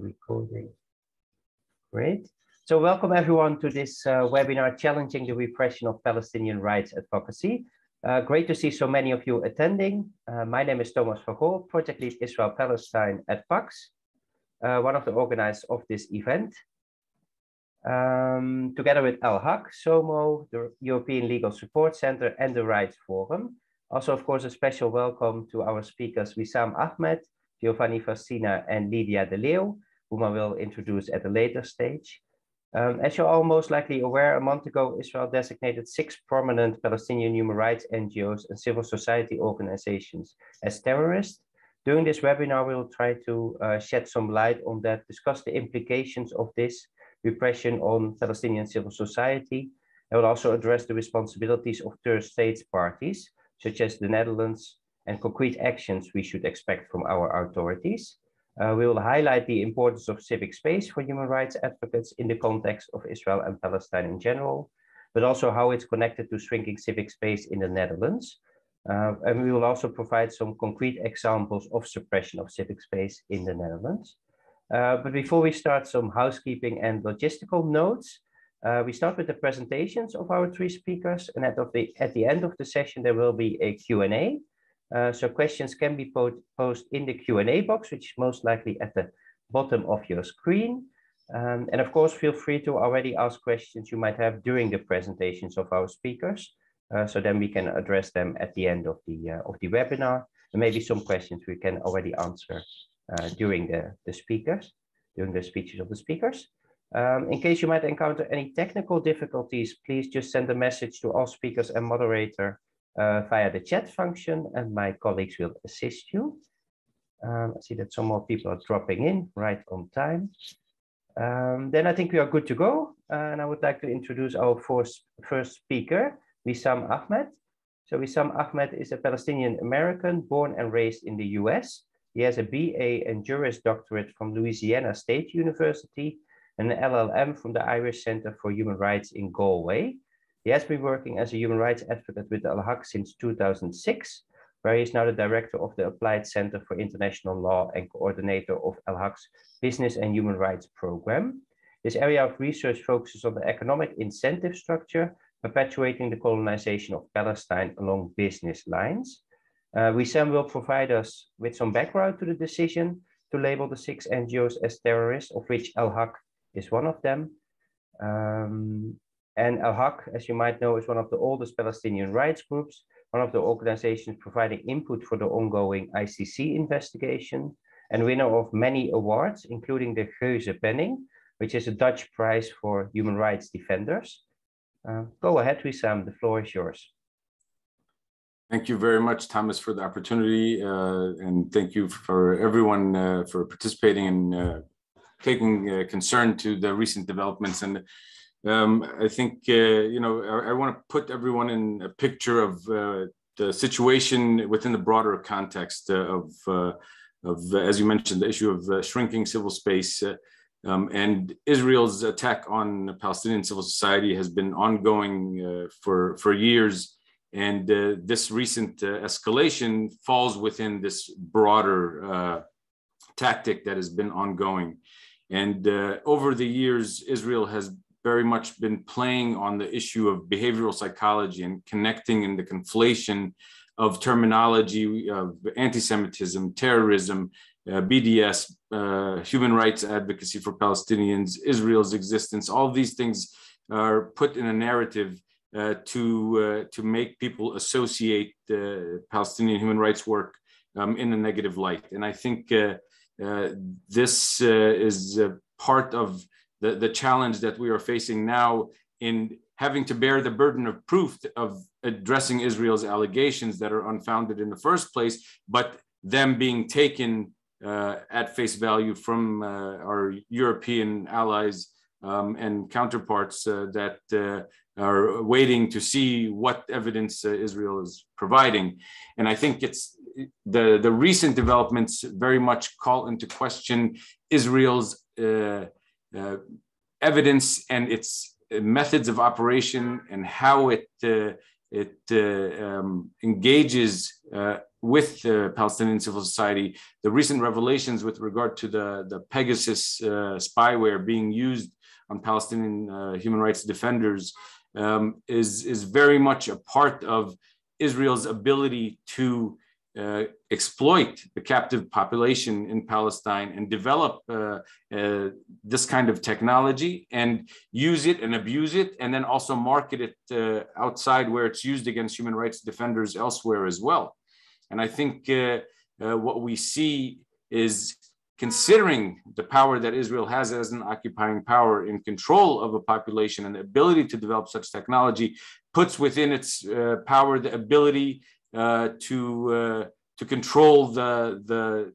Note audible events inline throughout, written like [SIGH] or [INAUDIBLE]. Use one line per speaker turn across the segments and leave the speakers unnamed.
recording. Great. So welcome everyone to this uh, webinar, Challenging the Repression of Palestinian Rights Advocacy. Uh, great to see so many of you attending. Uh, my name is Thomas van Gool, Project Lead Israel-Palestine at PAX, uh, one of the organizers of this event. Um, together with El-Haq, SOMO, the European Legal Support Center and the Rights Forum. Also, of course, a special welcome to our speakers, Wesam Ahmad, Giovanni Fassina and Lydia De Leeuw, whom I will introduce at a later stage. Um, as you're all most likely aware, a month ago, Israel designated six prominent Palestinian human rights NGOs and civil society organizations as terrorists. During this webinar, we'll try to uh, shed some light on that, discuss the implications of this repression on Palestinian civil society. I will also address the responsibilities of third states parties, such as the Netherlands, and concrete actions we should expect from our authorities. Uh, we will highlight the importance of civic space for human rights advocates in the context of Israel and Palestine in general, but also how it's connected to shrinking civic space in the Netherlands. Uh, and we will also provide some concrete examples of suppression of civic space in the Netherlands. Uh, but before we start some housekeeping and logistical notes, uh, we start with the presentations of our three speakers, and at, the, at the end of the session, there will be a Q&A. Uh, so questions can be posed in the Q&A box, which is most likely at the bottom of your screen. Um, and of course, feel free to already ask questions you might have during the presentations of our speakers. Uh, so then we can address them at the end of the, uh, of the webinar. And maybe some questions we can already answer uh, during the, the speakers, during the speeches of the speakers. Um, in case you might encounter any technical difficulties, please just send a message to all speakers and moderator uh, via the chat function and my colleagues will assist you. Um, I see that some more people are dropping in right on time. Um, then I think we are good to go. Uh, and I would like to introduce our first, first speaker, Wesam Ahmad. So Wesam Ahmad is a Palestinian American born and raised in the US. He has a BA and Juris Doctorate from Louisiana State University and an LLM from the Irish Center for Human Rights in Galway. He has been working as a human rights advocate with Al Haq since 2006, where he is now the director of the Applied Center for International Law and coordinator of Al Haq's Business and Human Rights Program. This area of research focuses on the economic incentive structure, perpetuating the colonization of Palestine along business lines. Uh, Wesam will provide us with some background to the decision to label the six NGOs as terrorists, of which Al Haq is one of them. Um, and El-Haq, as you might know, is one of the oldest Palestinian rights groups, one of the organizations providing input for the ongoing ICC investigation, and winner of many awards, including the Geuze Penning, which is a Dutch prize for human rights defenders. Uh, go ahead, Wesam, the floor is yours.
Thank you very much, Thomas, for the opportunity, uh, and thank you for everyone uh, for participating and uh, taking uh, concern to the recent developments. And um, I think, uh, you know, I, I want to put everyone in a picture of uh, the situation within the broader context uh, of, uh, of as you mentioned, the issue of uh, shrinking civil space. Um, and Israel's attack on Palestinian civil society has been ongoing for, for years. And this recent escalation falls within this broader tactic that has been ongoing. And uh, over the years, Israel has very much been playing on the issue of behavioral psychology and connecting in the conflation of terminology of anti-Semitism, terrorism, uh, BDS, uh, human rights advocacy for Palestinians, Israel's existence. All these things are put in a narrative uh, to uh, to make people associate Palestinian human rights work um, in a negative light. And I think uh, uh, this is part of the, the challenge that we are facing now in having to bear the burden of proof of addressing Israel's allegations that are unfounded in the first place, but them being taken uh, at face value from uh, our European allies um, and counterparts uh, that uh, are waiting to see what evidence uh, Israel is providing. And I think it's the, the recent developments very much call into question Israel's uh, evidence and its methods of operation and how it uh, it uh, um, engages uh, with the Palestinian civil society. The recent revelations with regard to the, the Pegasus uh, spyware being used on Palestinian uh, human rights defenders um, is, is very much a part of Israel's ability to uh, exploit the captive population in Palestine and develop uh, uh, this kind of technology and use it and abuse it, and then also market it uh, outside where it's used against human rights defenders elsewhere as well. And I think uh, what we see is considering the power that Israel has as an occupying power in control of a population and the ability to develop such technology puts within its power the ability to uh, to control the the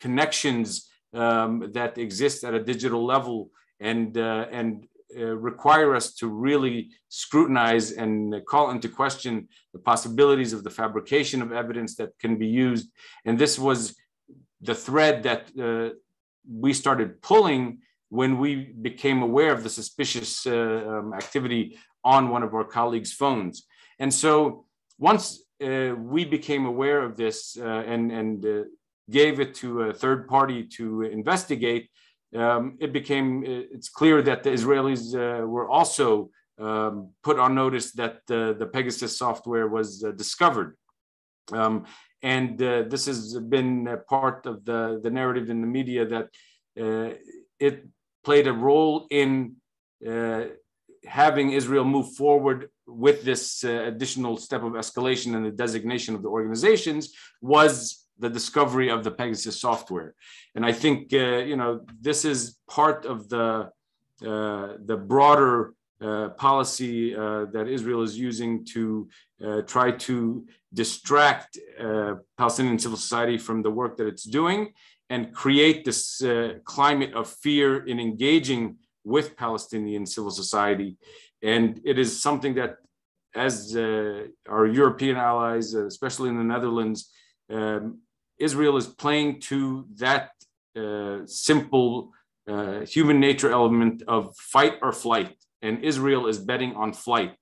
connections um, that exist at a digital level and uh, and uh, require us to really scrutinize and call into question the possibilities of the fabrication of evidence that can be used. And this was the thread that uh, we started pulling when we became aware of the suspicious uh, um, activity on one of our colleagues' phones. And so once uh, we became aware of this uh, and, and uh, gave it to a third party to investigate, um, it became it's clear that the Israelis were also um, put on notice that the Pegasus software was discovered. Um, and uh, this has been part of the, the narrative in the media that uh, it played a role in uh, having Israel move forward with this uh, additional step of escalation and the designation of the organizations was the discovery of the Pegasus software. And I think, uh, you know, this is part of the, uh, the broader uh, policy uh, that Israel is using to uh, try to distract Palestinian civil society from the work that it's doing and create this climate of fear in engaging with Palestinian civil society. And it is something that, as uh, our European allies, uh, especially in the Netherlands, um, Israel is playing to that uh, simple uh, human nature element of fight or flight. And Israel is betting on flight.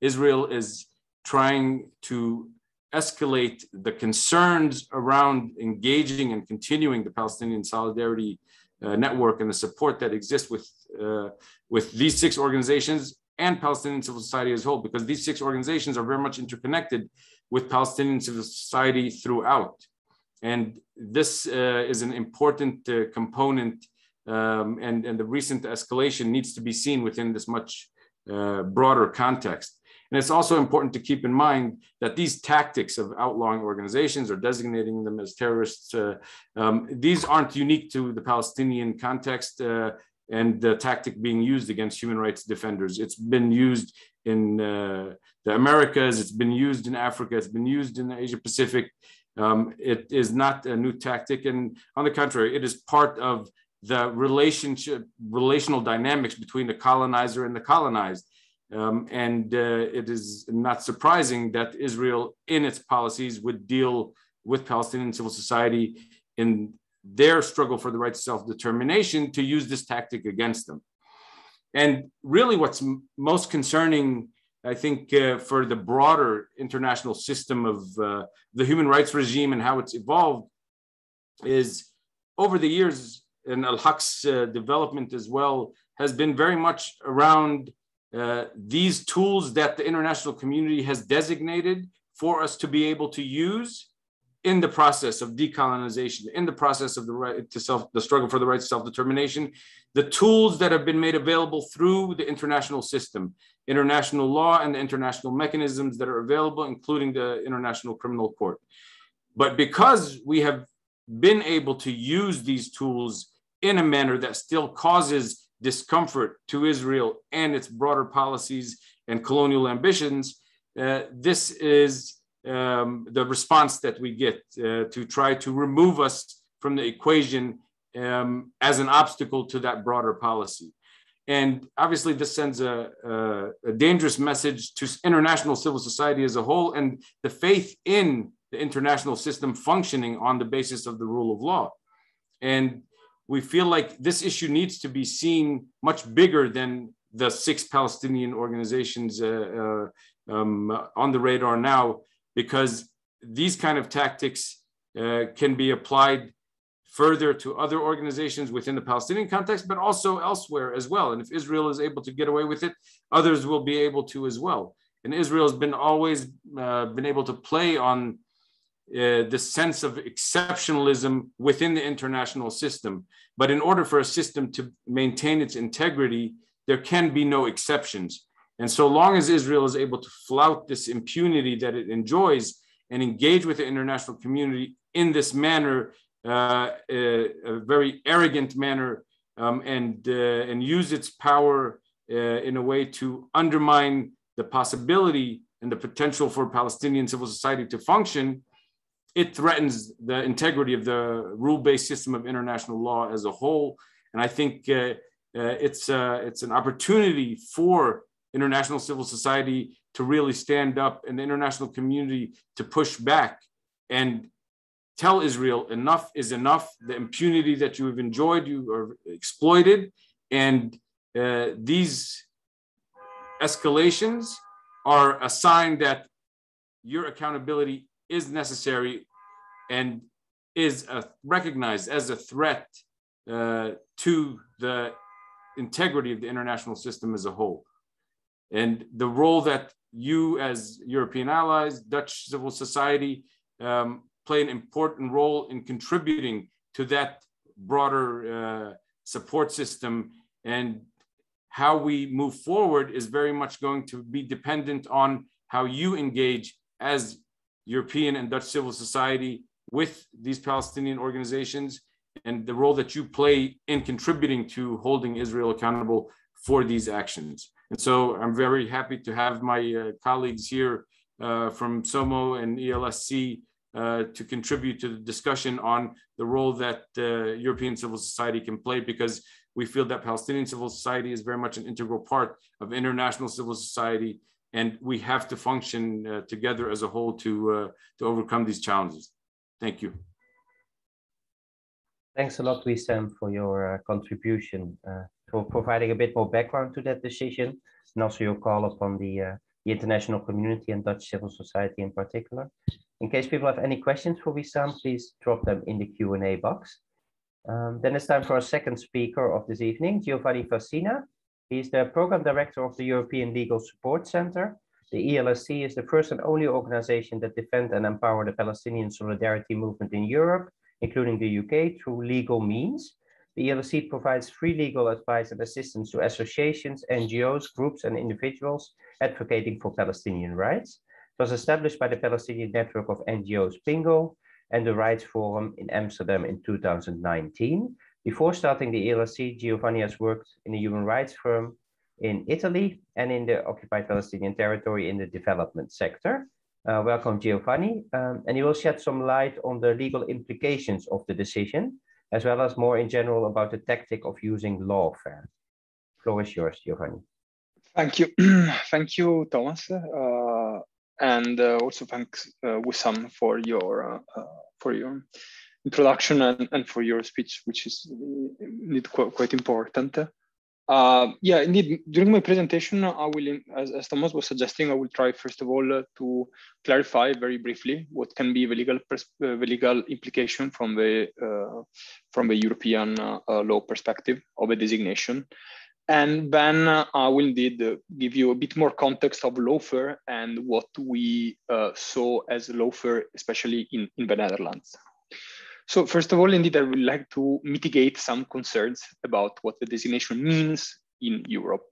Israel is trying to escalate the concerns around engaging and continuing the Palestinian solidarity uh, network and the support that exists with uh, with these six organizations and Palestinian civil society as a whole, because these six organizations are very much interconnected with Palestinian civil society throughout. And this uh, is an important uh, component, um, and, and the recent escalation needs to be seen within this much uh, broader context. And it's also important to keep in mind that these tactics of outlawing organizations or designating them as terrorists, uh, um, these aren't unique to the Palestinian context uh, and the tactic being used against human rights defenders. It's been used in uh, the Americas, it's been used in Africa, it's been used in the Asia Pacific. Um, it is not a new tactic. And on the contrary, it is part of the relationship, relational dynamics between the colonizer and the colonized. Um, and uh, it is not surprising that Israel, in its policies, would deal with Palestinian civil society in their struggle for the right to self determination to use this tactic against them. And really, what's m- most concerning, I think, uh, for the broader international system of uh, the human rights regime and how it's evolved is over the years, and Al Haq's uh, development as well has been very much around uh, these tools that the international community has designated for us to be able to use in the process of decolonization, in the process of the right to self, the struggle for the right to self-determination, the tools that have been made available through the international system, international law and the international mechanisms that are available, including the International Criminal Court. But because we have been able to use these tools in a manner that still causes discomfort to Israel and its broader policies and colonial ambitions, uh, this is um, the response that we get uh, to try to remove us from the equation um, as an obstacle to that broader policy. And obviously, this sends a, a, a, dangerous message to international civil society as a whole and the faith in the international system functioning on the basis of the rule of law. And we feel like this issue needs to be seen much bigger than the six Palestinian organizations uh, uh, um, on the radar now because these kind of tactics uh, can be applied further to other organizations within the Palestinian context, but also elsewhere as well. And if Israel is able to get away with it, others will be able to as well. And Israel has been always uh, been able to play on uh, the sense of exceptionalism within the international system. But in order for a system to maintain its integrity, there can be no exceptions. And so long as Israel is able to flout this impunity that it enjoys and engage with the international community in this manner, uh, a, a, very arrogant manner, um, and uh, and use its power uh, in a way to undermine the possibility and the potential for Palestinian civil society to function, it threatens the integrity of the rule-based system of international law as a whole. And I think uh, uh, it's uh, it's an opportunity for international civil society to really stand up and the international community to push back and tell Israel enough is enough. The impunity that you have enjoyed, you are exploited, and uh, these escalations are a sign that your accountability is necessary and is a, recognized as a threat uh, to the integrity of the international system as a whole. And the role that you, as European allies, Dutch civil society, um, play an important role in contributing to that broader uh, support system. And how we move forward is very much going to be dependent on how you engage as European and Dutch civil society with these Palestinian organizations and the role that you play in contributing to holding Israel accountable for these actions. And so I'm very happy to have my uh, colleagues here uh, from SOMO and ELSC uh, to contribute to the discussion on the role that uh, European civil society can play because we feel that Palestinian civil society is very much an integral part of international civil society and we have to function uh, together as a whole to, uh, to overcome these challenges. Thank you.
Thanks a lot, Wesam, for your uh, contribution, uh, for providing a bit more background to that decision, and also your call upon the, uh, the international community and Dutch civil society in particular. In case people have any questions for Wesam, please drop them in the Q&A box. Um, then it's time for our second speaker of this evening, Giovanni Fassina. He's the Program Director of the European Legal Support Center the ELSC is the first and only organization that defend and empower the Palestinian solidarity movement in Europe, including the UK, through legal means. The ELSC provides free legal advice and assistance to associations, NGOs, groups, and individuals advocating for Palestinian rights. It was established by the Palestinian network of NGOs PINGO and the Rights Forum in Amsterdam in 2019. Before starting the ELSC, Giovanni has worked in a human rights firm in Italy and in the occupied Palestinian territory in the development sector. Uh, welcome, Giovanni. Um, and he will shed some light on the legal implications of the decision, as well as more in general about the tactic of using lawfare. Floor is yours, Giovanni.
Thank you. [CLEARS THROAT] Thank you, Thomas. Uh, and uh, also thanks, uh, Wesam, for your, uh, uh, for your introduction and, and for your speech, which is indeed quite, quite important. Uh, yeah, indeed. During my presentation, I will, as, as Thomas was suggesting, I will try first of all uh, to clarify very briefly what can be the legal uh, the legal implication from the uh, from the European uh, uh, law perspective of a designation, and then I will indeed give you a bit more context of lawfare and what we saw as lawfare, especially in in the Netherlands. So first of all, indeed, I would like to mitigate some concerns about what the designation means in Europe.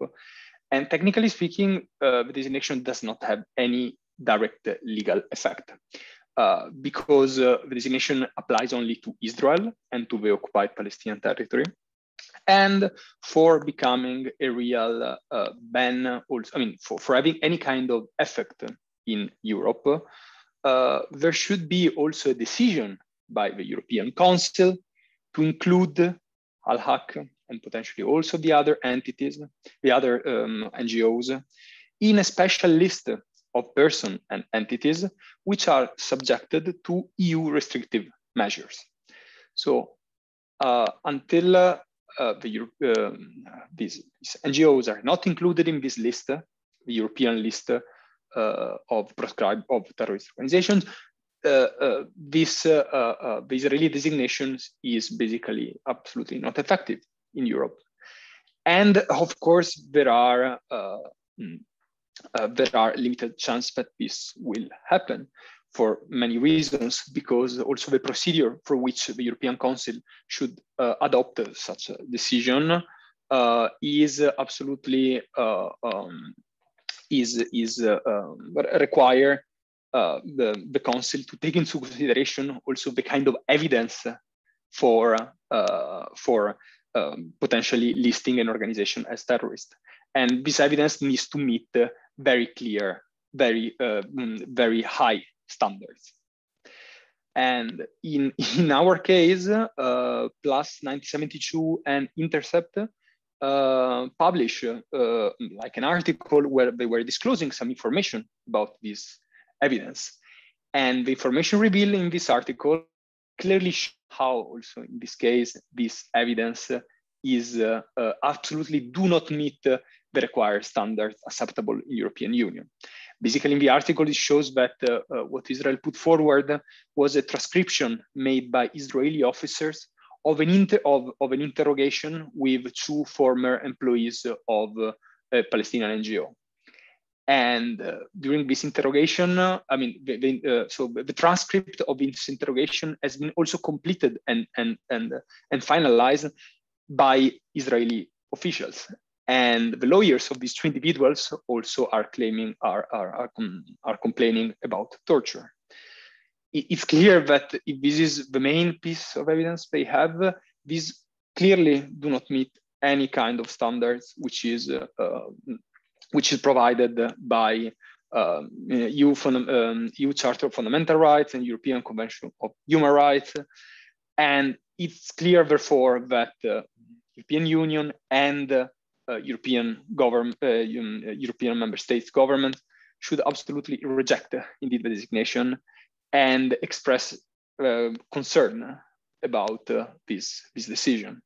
And technically speaking, uh, the designation does not have any direct legal effect uh, because uh, the designation applies only to Israel and to the occupied Palestinian territory. And for becoming a real uh, ban, also, I mean, for, for having any kind of effect in Europe, uh, there should be also a decision by the European Council to include Al-Haq and potentially also the other entities, the other um, NGOs, in a special list of persons and entities which are subjected to EU restrictive measures. So uh, until uh, the, um, these, these, NGOs are not included in this list, the European list, of proscribed of terrorist organizations. This the Israeli designation is basically absolutely not effective in Europe. And of course, there are uh, there are limited chance that this will happen for many reasons, because also the procedure for which the European Council should uh, adopt such a decision uh, is absolutely uh, um, is is uh, um, require uh, the the Council to take into consideration also the kind of evidence for for um, potentially listing an organization as terrorist, and this evidence needs to meet very clear, very mm, very high standards. And in, [LAUGHS] in our case, uh, +972 and Intercept uh, publish uh, like an article where they were disclosing some information about this evidence. And the information revealed in this article clearly shows how also in this case, this evidence is uh, uh, absolutely do not meet the required standards acceptable in European Union. Basically, in the article, it shows that uh, uh, what Israel put forward was a transcription made by Israeli officers of an, inter of, of an interrogation with two former employees of uh, a Palestinian NGO. And uh, during this interrogation, uh, I mean, the, the, uh, so the transcript of this interrogation has been also completed and, and, and, and finalized by Israeli officials. And the lawyers of these two individuals also are claiming, are, are, are, are complaining about torture. It's clear that if this is the main piece of evidence they have, these clearly do not meet any kind of standards which is, uh, uh, which is provided by um, EU, um, EU Charter of Fundamental Rights and European Convention of Human Rights. And it's clear, therefore, that uh, European Union and uh, European government, uh, uh, European member states government should absolutely reject indeed the designation and express concern about this, this decision.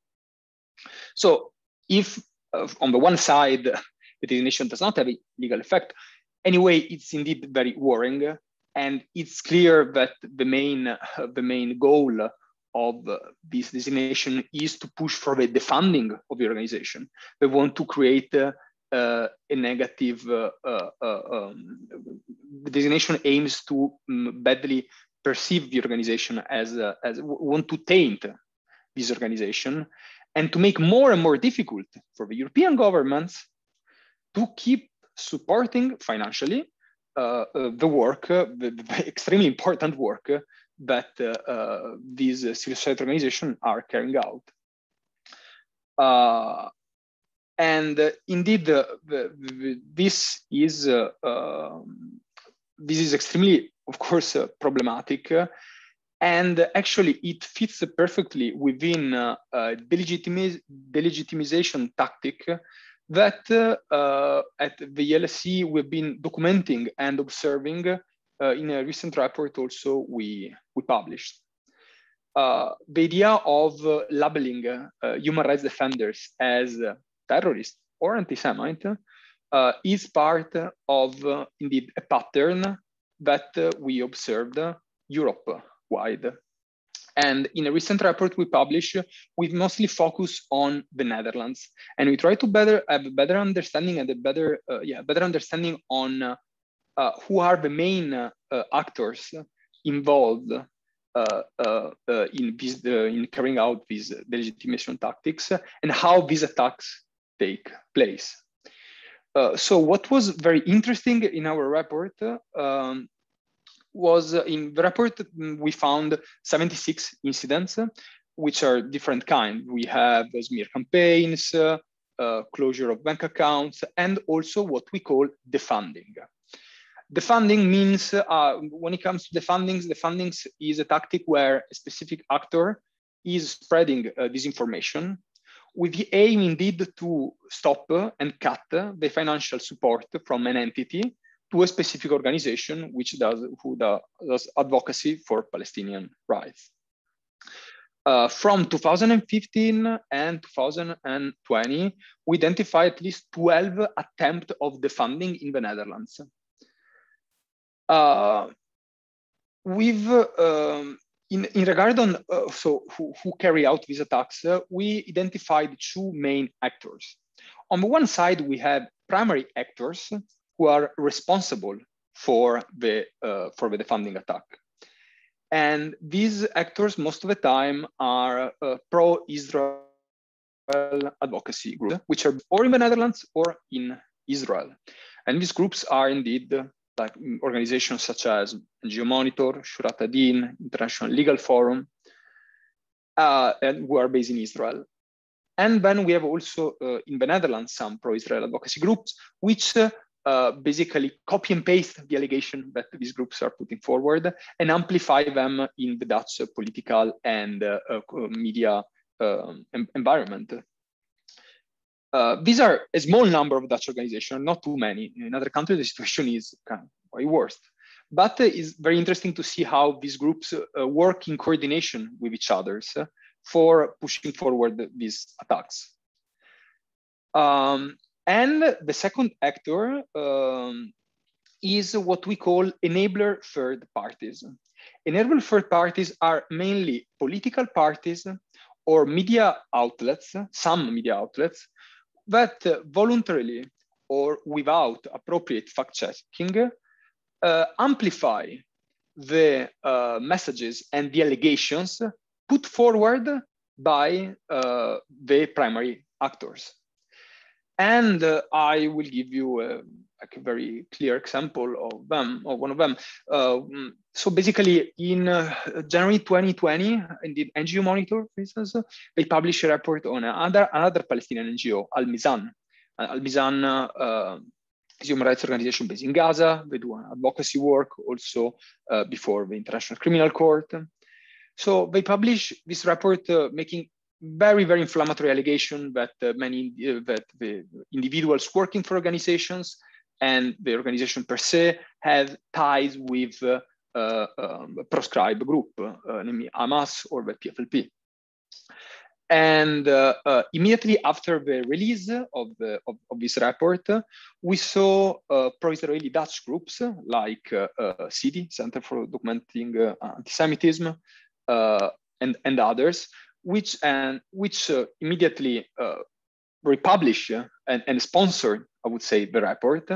So if on the one side, the designation does not have a legal effect, anyway, it's indeed very worrying. And it's clear that the main, uh, the main goal of this designation is to push for the defunding of the organization. They want to create uh, uh, a negative uh, uh, uh um, the designation aims to um, badly perceive the organization as, as want to taint this organization and to make more and more difficult for the European governments to keep supporting financially uh, uh, the work, uh, the, the, [LAUGHS] extremely important work that uh, uh, these civil society organizations are carrying out. Uh, and indeed, the, the, this is um, this is extremely, of course, problematic and actually it fits perfectly within uh, a delegitimiz delegitimization tactic that uh, at the ELSC we've been documenting and observing uh, in a recent report also we, we published. Uh, the idea of labeling human rights defenders as terrorists or anti-Semite uh, is part of uh, indeed a pattern that uh, we observed Europe-wide. And in a recent report we published, we mostly focus on the Netherlands, and we try to better have a better understanding and a better, yeah, better understanding on uh, who are the main uh, actors involved uh, in, this, in carrying out these legitimation tactics and how these attacks take place. Uh, so what was very interesting in our report um, was in the report we found 76 incidents which are different kind. We have smear campaigns uh, uh, closure of bank accounts and also what we call defunding. The funding means uh, when it comes to the fundings, the fundings is a tactic where a specific actor is spreading uh, disinformation with the aim indeed to stop and cut the financial support from an entity to a specific organization which does, who does advocacy for Palestinian rights. Uh, from 2015 and 2020, we identified at least 12 attempts of defunding in the Netherlands. Uh, we've um, in, in regard on uh, so who, who carry out these attacks, uh, we identified two main actors. On the one side, we have primary actors who are responsible for the uh, for the defunding attack. And these actors, most of the time, are uh, pro-Israel advocacy groups, which are or in the Netherlands or in Israel. And these groups are indeed like organizations such as NGO Monitor, Shurat HaDin, International Legal Forum, uh, and who are based in Israel. And then we have also uh, in the Netherlands some pro-Israel advocacy groups, which uh, uh, basically copy and paste the allegation that these groups are putting forward and amplify them in the Dutch political and uh, uh, media um, environment. Uh, these are a small number of Dutch organizations, not too many. In other countries, the situation is kind of way worse. But it's very interesting to see how these groups work in coordination with each other for pushing forward these attacks. Um, and the second actor um, is what we call enabler third parties. Enabler third parties are mainly political parties or media outlets, some media outlets, that voluntarily or without appropriate fact checking uh, amplify the uh, messages and the allegations put forward by uh, the primary actors. And uh, I will give you a, like a, very clear example of them, of one of them. Uh, so basically in uh, January 2020, in the NGO Monitor, for instance, they published a report on another, another Palestinian NGO, Al-Mizan. Al-Mizan uh, is a human rights organization based in Gaza. They do advocacy work also uh, before the International Criminal Court. So they publish this report uh, making very, very inflammatory allegation that uh, many uh, that the individuals working for organizations and the organization per se have ties with uh, uh um, a proscribed group, uh, namely Hamas or the PFLP. And uh, immediately after the release of, the, of, of this report, we saw pro-Israeli Dutch groups like CIDI, Center for Documenting Antisemitism, and, and others which and which uh, immediately uh, republish uh, and, and sponsor, I would say, the report.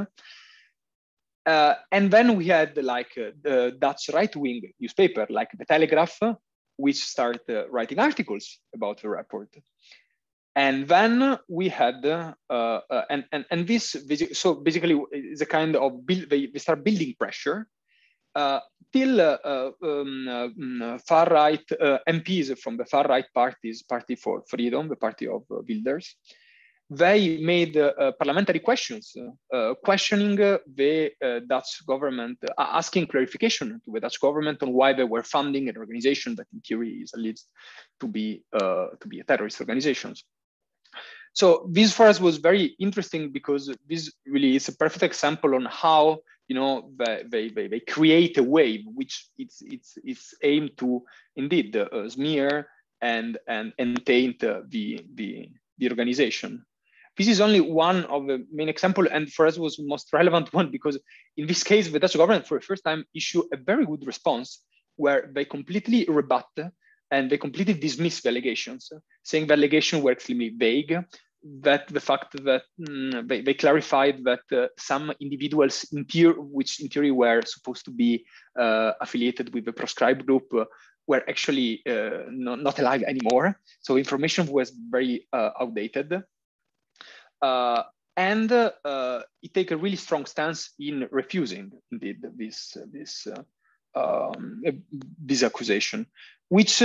Uh, and then we had like uh, the Dutch right-wing newspaper, like the Telegraph, which started uh, writing articles about the report. And then we had, and, and, and this, so basically is a kind of, build, they, they start building pressure till uh, uh, um, uh, mm, uh, far right uh, MPs from the far right parties, Party for Freedom, the party of Wilders, they made parliamentary questions questioning the Dutch government, asking clarification to the Dutch government on why they were funding an organization that in theory is alleged to be, to be a terrorist organization. So this for us was very interesting because this really is a perfect example on how you know they, they, they, create a wave which it's it's it's aimed to indeed uh, smear and and and taint uh, the the the organization. This is only one of the main example and for us was most relevant one because in this case the dutch government for the first time issue a very good response where they completely rebut and they completely dismiss the allegations saying the allegations were extremely vague that the fact that mm, they, they, clarified that uh, some individuals in theory, which in theory were supposed to be uh, affiliated with the proscribed group uh, were actually uh, not, alive anymore. So information was very uh, outdated. Uh, and it take a really strong stance in refusing indeed this, this, um, this accusation, which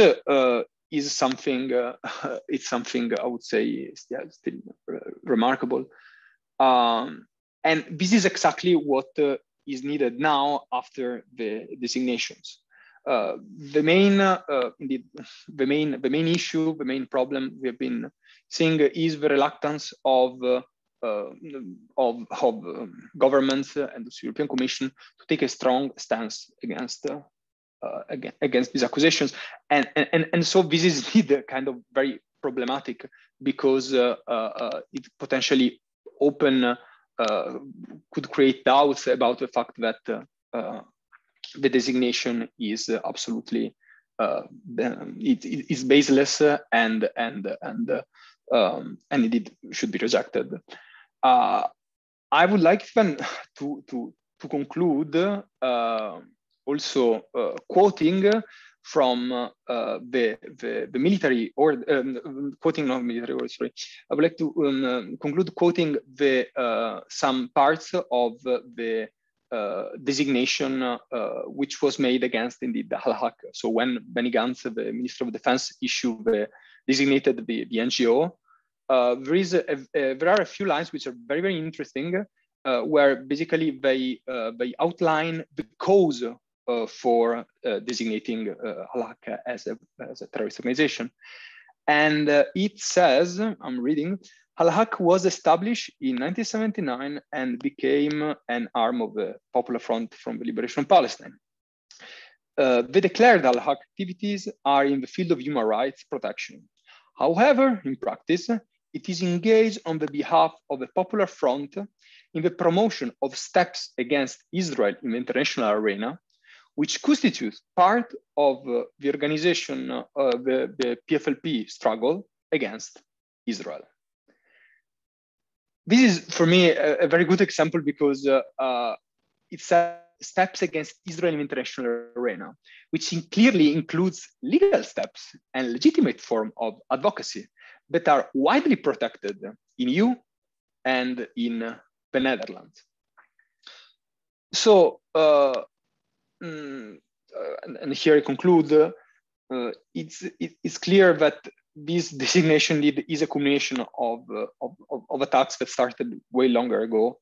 is something uh, [LAUGHS] it's something I would say is yeah, still remarkable. Um, and this is exactly what uh, is needed now after the designations. Uh, the main, uh, indeed, the main, the main issue, the main problem we have been seeing is the reluctance of uh, uh, of, of um, governments and the European Commission to take a strong stance against uh, against these accusations. And, and, and so this is [LAUGHS] indeed kind of very problematic because uh, uh, it potentially open, could create doubts about the fact that the designation is absolutely uh, it, it is baseless and and and um, and indeed should be rejected. Uh, I would like then [LAUGHS] to to to conclude uh, also uh, quoting from uh, the, the, the military or um, quoting not military or sorry I would like to um, conclude quoting the uh, some parts of the uh, designation uh, which was made against indeed the Al-Haq. So when Benny Gantz, the Minister of Defense, issued the designated the, the NGO, uh, there is a, a, there are a few lines which are very very interesting, where basically they they outline the cause for designating uh, Al-Haq as a as a terrorist organization, and it says I'm reading. Al-Haq was established in 1979 and became an arm of the Popular Front from the Liberation of Palestine. Uh, the declared Al-Haq activities are in the field of human rights protection. However, in practice, it is engaged on the behalf of the Popular Front in the promotion of steps against Israel in the international arena, which constitutes part of uh, the organization, uh, the, the PFLP struggle against Israel. This is, for me, a, a very good example because uh, uh it's steps against Israel in the international arena, which in clearly includes legal steps and legitimate form of advocacy that are widely protected in EU and in the Netherlands. So, uh, mm, uh, and here I conclude, uh, it's, it's clear that this designation is a combination of, uh, of, of, attacks that started way longer ago.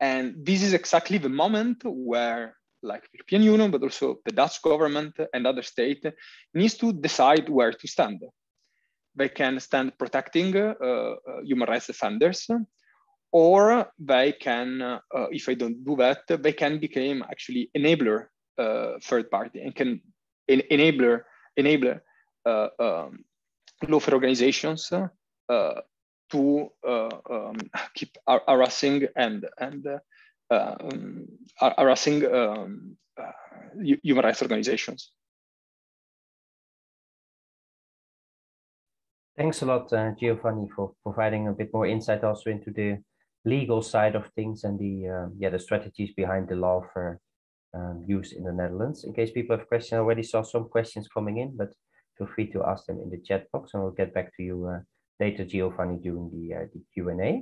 And this is exactly the moment where like the European Union, but also the Dutch government and other states needs to decide where to stand they can stand protecting uh, uh, human rights defenders, or they can, uh, if they don't do that, they can become actually enabler third party and can en enabler enabler um, lawfare organizations to um, keep harassing and and um, harassing um, human rights organizations.
Thanks a lot, uh, Giovanni, for providing a bit more insight also into the legal side of things and the uh, yeah the strategies behind the law for um, use in the Netherlands. In case people have questions, I already saw some questions coming in, but feel free to ask them in the chat box, and we'll get back to you uh, later, Giovanni, during the uh, the Q and A.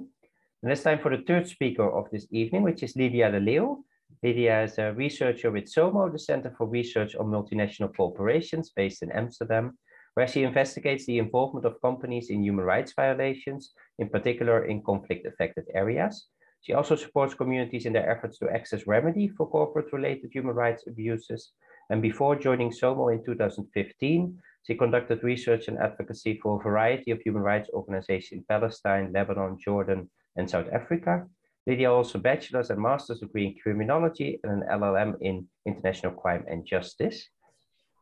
And it's time for the third speaker of this evening, which is Lydia de Leeuw. Lydia is a researcher with SOMO, the Center for Research on Multinational Corporations, based in Amsterdam where she investigates the involvement of companies in human rights violations, in particular in conflict-affected areas. She also supports communities in their efforts to access remedy for corporate-related human rights abuses. And before joining SOMO in 2015, she conducted research and advocacy for a variety of human rights organizations in Palestine, Lebanon, Jordan, and South Africa. Lydia also bachelor's and master's degree in criminology and an LLM in international crime and justice.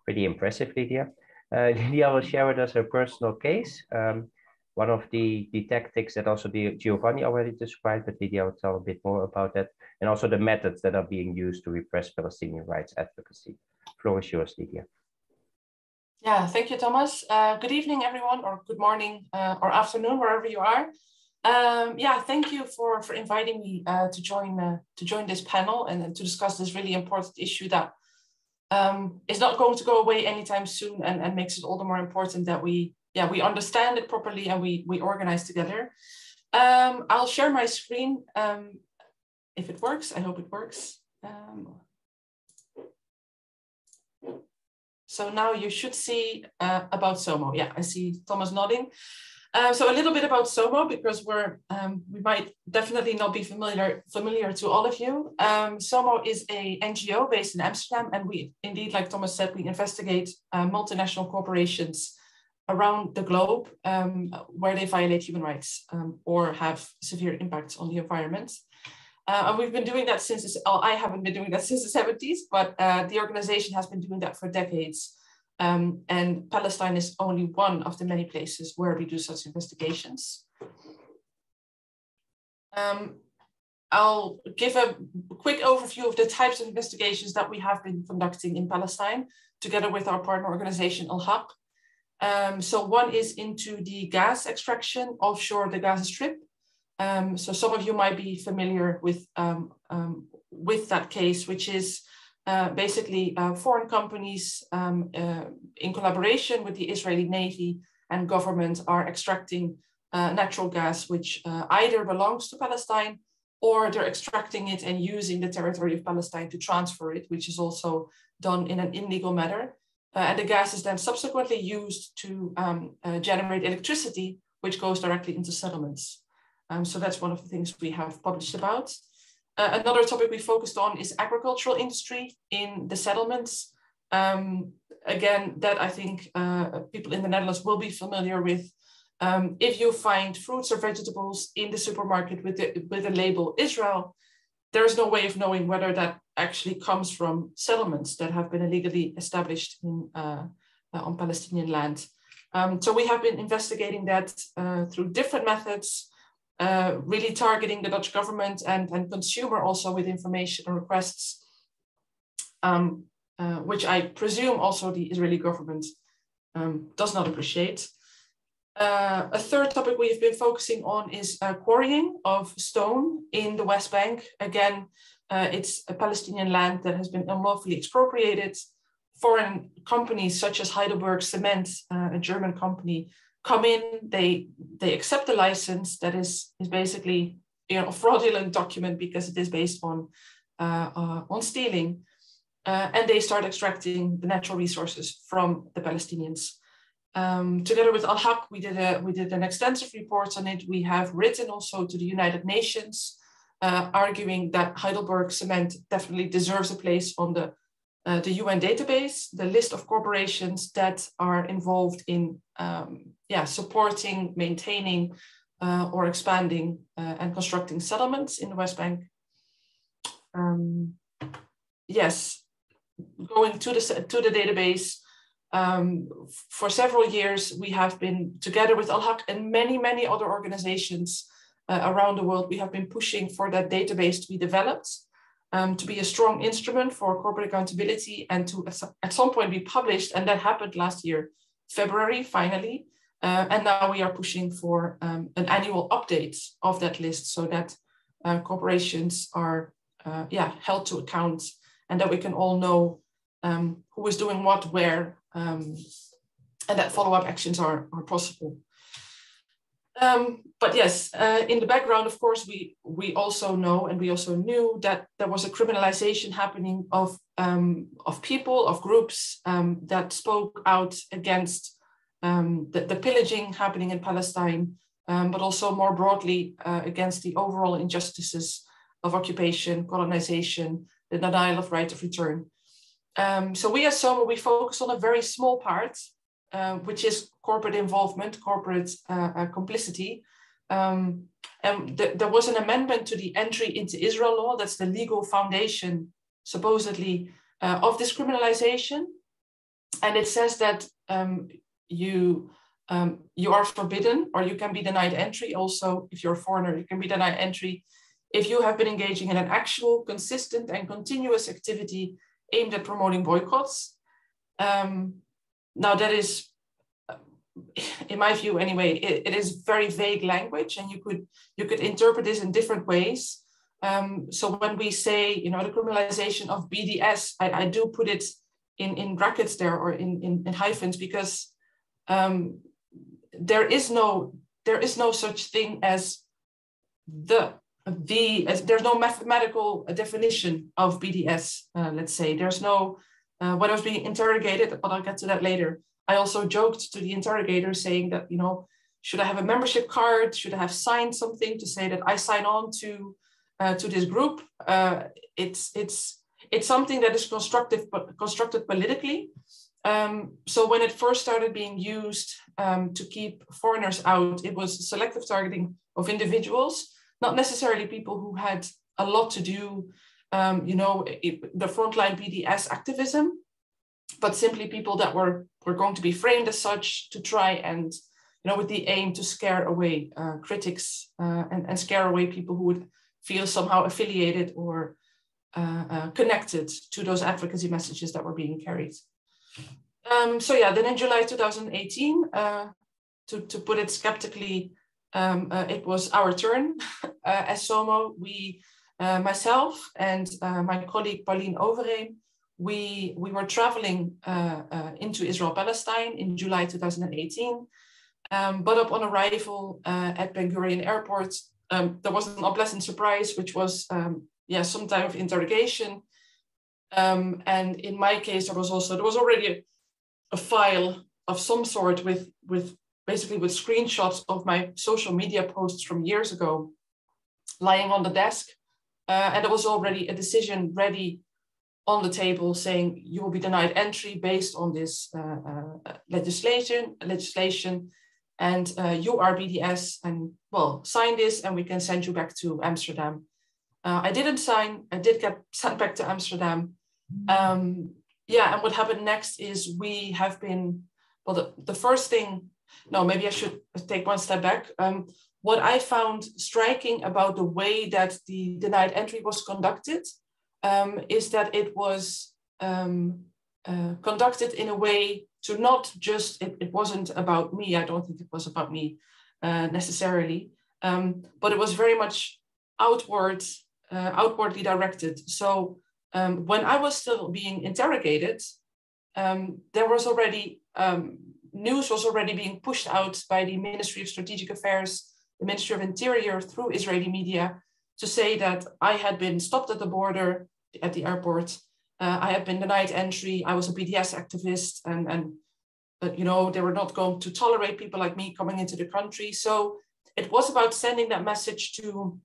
Pretty impressive, Lydia. Uh, [LAUGHS] Lydia will share with us her personal case. Um, one of the, the tactics that also the Giovanni already described, but Lydia will tell a bit more about that, and also the methods that are being used to repress Palestinian rights advocacy. Floor is yours, Lydia.
Yeah, thank you, Thomas. Uh, good evening, everyone, or good morning uh, or afternoon, wherever you are. Um, yeah, thank you for, for inviting me uh, to join uh, to join this panel and to discuss this really important issue that um, is not going to go away anytime soon and, and makes it all the more important that we yeah we understand it properly and we we organize together. Um, i'll share my screen um, if it works. I hope it works. Um, so now you should see uh, about somo. Yeah i see thomas nodding uh, so a little bit about SOMO because we're um, we might definitely not be familiar familiar to all of you. Um, SOMO is a NGO based in Amsterdam, and we indeed, like Thomas said, we investigate uh, multinational corporations around the globe um, where they violate human rights um, or have severe impacts on the environment. Uh, and we've been doing that since, I haven't been doing that since the 70s, but uh, the organization has been doing that for decades. Um, and Palestine is only one of the many places where we do such investigations. Um, I'll give a quick overview of the types of investigations that we have been conducting in Palestine together with our partner organization Al-Haq. Um, so one is into the gas extraction offshore the Gaza Strip. Um, so some of you might be familiar with, um, um with that case, which is uh, basically uh, foreign companies um, uh, in collaboration with the Israeli Navy and government are extracting uh, natural gas, which uh, either belongs to Palestine or they're extracting it and using the territory of Palestine to transfer it, which is also done in an illegal manner. Uh, and the gas is then subsequently used to um, generate electricity, which goes directly into settlements. Um, so that's one of the things we have published about. Uh, another topic we focused on is agricultural industry in the settlements. Um, again, that I think uh, people in the Netherlands will be familiar with. Um, if you find fruits or vegetables in the supermarket with the, with the label Israel, there's no way of knowing whether that actually comes from settlements that have been illegally established in, uh, uh, on Palestinian land. Um, so we have been investigating that uh, through different methods, uh, really targeting the Dutch government and, and consumer also with information requests, um, uh, which I presume also the Israeli government um, does not appreciate. Uh, a third topic we've been focusing on is uh, quarrying of stone in the West Bank. Again, uh, it's a Palestinian land that has been unlawfully expropriated. Foreign companies such as Heidelberg Cement, uh, a German company, come in, they, they accept the license that is, is basically you know, a fraudulent document because it is based on, uh, uh, on stealing. and they start extracting the natural resources from the Palestinians. Um, together with Al-Haq, we did a, we did an extensive report on it. We have written also to the United Nations, uh, arguing that Heidelberg Cement definitely deserves a place on the uh, the UN database, the list of corporations that are involved in um, yeah supporting, maintaining, uh, or expanding uh, and constructing settlements in the West Bank. Um, yes, going to the to the database um, for several years, we have been together with Al-Haq and many, many other organizations uh, around the world, we have been pushing for that database to be developed, um, to be a strong instrument for corporate accountability and to at some point be published. And that happened last year, February, finally. Uh, and now we are pushing for um, an annual update of that list so that uh, corporations are uh, yeah, held to account and that we can all know um, who is doing what, where, um, and that follow-up actions are, are possible. Um, but yes, uh, in the background, of course, we, we also know and we also knew that there was a criminalization happening of, um, of people, of groups um, that spoke out against um, the, the, pillaging happening in Palestine, um, but also more broadly uh, against the overall injustices of occupation, colonization, the denial of right of return. Um, so we as SOMO, we focus on a very small part, uh, which is corporate involvement, corporate uh, uh, complicity. Um, and th there was an amendment to the entry into Israel law, that's the legal foundation, supposedly, uh, of discriminalization. And it says that um, you, um, you are forbidden or you can be denied entry. Also, if you're a foreigner, you can be denied entry if you have been engaging in an actual, consistent, and continuous activity aimed at promoting boycotts. Um, now that is, in my view anyway, it, it is very vague language and you could, you could interpret this in different ways. Um, so when we say, you know, the criminalization of BDS, I, I do put it in, in brackets there or in, in, in hyphens because um, there is no there is no such thing as the the there's no mathematical definition of BDS. Uh, let's say there's no uh, when I was being interrogated, but I'll get to that later. I also joked to the interrogator saying that you know should I have a membership card? Should I have signed something to say that I sign on to uh, to this group? Uh, it's it's it's something that is constructive constructed politically. Um, so when it first started being used um, to keep foreigners out, it was selective targeting of individuals not necessarily people who had a lot to do, um, you know, the frontline BDS activism, but simply people that were, were going to be framed as such to try and, you know, with the aim to scare away uh, critics uh, and, and scare away people who would feel somehow affiliated or uh, uh, connected to those advocacy messages that were being carried. Um, so yeah, then in July 2018, uh, to, to put it skeptically, um, uh, it was our turn [LAUGHS] uh, as SOMO. We, uh, myself and my colleague Pauline Overeem, we, we were traveling into Israel-Palestine in July 2018. Um, but upon arrival at Ben Gurion Airport, um, there was an unpleasant surprise, which was um, yeah some type of interrogation. Um, and in my case, there was also there was already a, a, file of some sort with with basically with screenshots of my social media posts from years ago, lying on the desk, uh, and there was already a decision ready on the table saying you will be denied entry based on this uh, uh, legislation legislation and uh, you are BDS and well, sign this and we can send you back to Amsterdam. Uh, I didn't sign, I did get sent back to Amsterdam. Um, yeah, and what happened next is we have been, well, the, the first thing, no, maybe I should take one step back. Um, what I found striking about the way that the denied entry was conducted um, is that it was um, uh, conducted in a way to not just, it, it wasn't about me, I don't think it was about me uh, necessarily, um, but it was very much outward, uh, outwardly directed. So um, when I was still being interrogated, um, there was already, um, news was already being pushed out by the Ministry of Strategic Affairs, the Ministry of Interior through Israeli media to say that I had been stopped at the border, at the airport, uh, I had been denied entry. I was a BDS activist, and and but you know they were not going to tolerate people like me coming into the country. So it was about sending that message to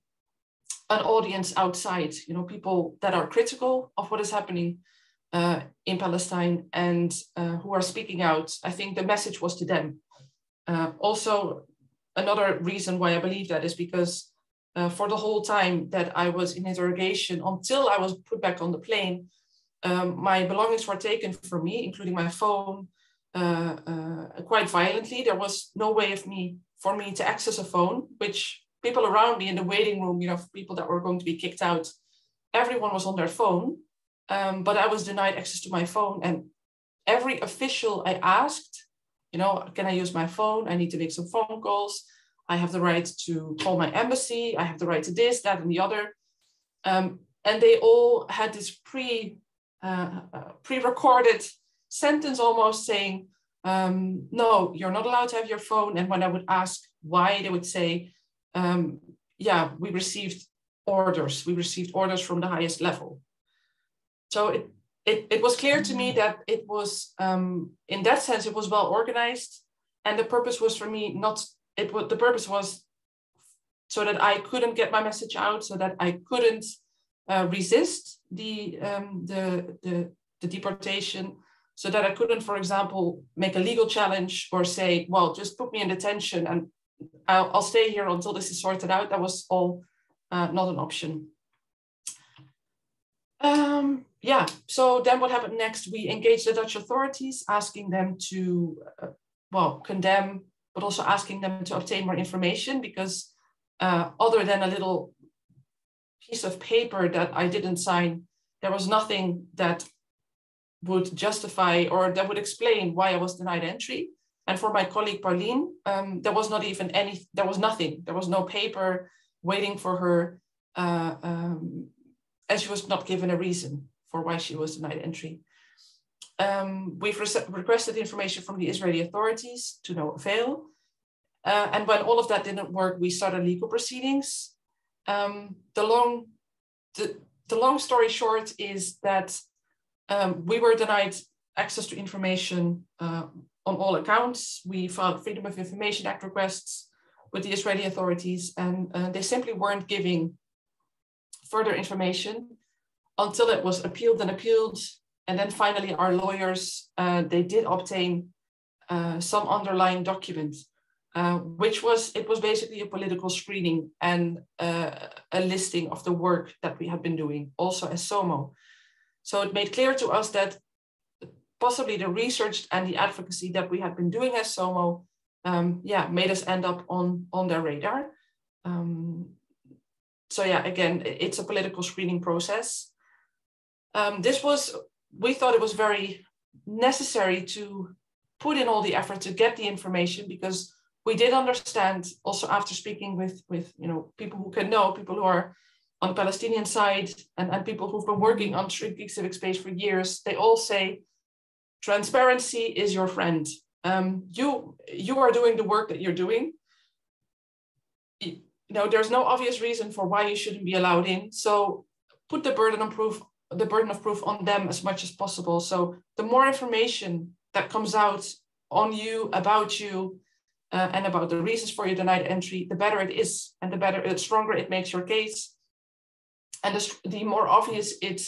an audience outside. You know, people that are critical of what is happening uh, in Palestine and uh, who are speaking out. I think the message was to them. Uh, also, another reason why I believe that is because. Uh, for the whole time that I was in interrogation until I was put back on the plane, um, my belongings were taken from me, including my phone, uh, uh, quite violently. There was no way of me for me to access a phone, which people around me in the waiting room, you know, people that were going to be kicked out, everyone was on their phone, um, but I was denied access to my phone. And every official I asked, you know, can I use my phone? I need to make some phone calls. I have the right to call my embassy. I have the right to this, that, and the other. Um, and they all had this pre uh, uh, pre-recorded sentence almost saying, um, no, you're not allowed to have your phone. And when I would ask why, they would say, um, yeah, we received orders. We received orders from the highest level. So it, it, it was clear to me that it was, um, in that sense, it was well organized. And the purpose was for me not, it the purpose was so that I couldn't get my message out, so that I couldn't uh, resist the, um, the, the, the deportation so that I couldn't, for example, make a legal challenge or say, well, just put me in detention and I'll, I'll stay here until this is sorted out. That was all uh, not an option. Um, yeah, so then what happened next? We engaged the Dutch authorities, asking them to, uh, well, condemn, but also asking them to obtain more information because uh, other than a little piece of paper that I didn't sign, there was nothing that would justify or that would explain why I was denied entry. And for my colleague Pauline, um, there was not even any, there was nothing. There was no paper waiting for her, uh, um, and she was not given a reason for why she was denied entry. Um, we've re requested information from the Israeli authorities to no avail. Uh, and when all of that didn't work, we started legal proceedings um, the long the, the long story short is that um, we were denied access to information uh, on all accounts. We filed Freedom of Information Act requests with the Israeli authorities, and uh, they simply weren't giving further information until it was appealed and appealed. And then finally, our lawyers, uh, they did obtain uh, some underlying documents uh, which was it was basically a political screening and uh, a listing of the work that we had been doing also as SOMO. So it made clear to us that possibly the research and the advocacy that we had been doing as SOMO, um, yeah, made us end up on, on their radar. Um, so yeah, again, it's a political screening process. Um, this was, we thought it was very necessary to put in all the effort to get the information because we did understand also after speaking with, with you know, people who can know, people who are on the Palestinian side and, and people who've been working on shrinking civic space for years, they all say transparency is your friend. Um, you, you are doing the work that you're doing. You know, there's no obvious reason for why you shouldn't be allowed in. So put the burden of proof, the burden of proof on them as much as possible. So the more information that comes out on you, about you, uh, and about the reasons for your denied entry, the better it is, and the better, the stronger it makes your case, and the, the more obvious it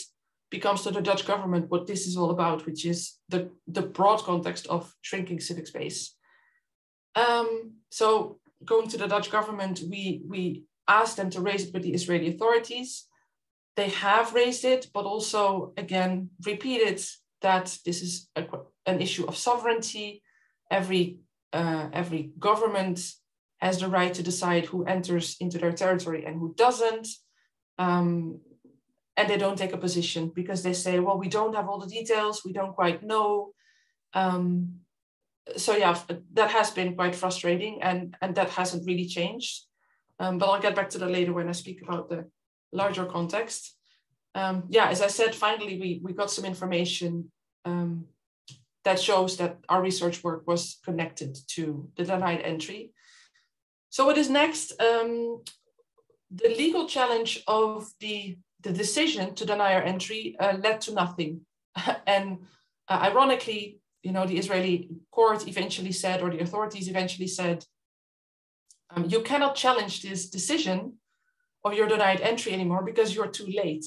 becomes to the Dutch government what this is all about, which is the, the broad context of shrinking civic space. Um, so going to the Dutch government, we, we asked them to raise it with the Israeli authorities. They have raised it, but also again repeated that this is a, an issue of sovereignty. Every, uh, every government has the right to decide who enters into their territory and who doesn't. Um, and they don't take a position because they say, well, we don't have all the details, we don't quite know. Um, so yeah, that has been quite frustrating and, and that hasn't really changed. Um, but I'll get back to that later when I speak about the larger context. Um, yeah, as I said, finally, we, we got some information um, that shows that our research work was connected to the denied entry. So what is next? Um, the legal challenge of the, the decision to deny our entry uh, led to nothing. [LAUGHS] and uh, ironically, you know, the Israeli court eventually said, or the authorities eventually said, um, you cannot challenge this decision of your denied entry anymore because you're too late.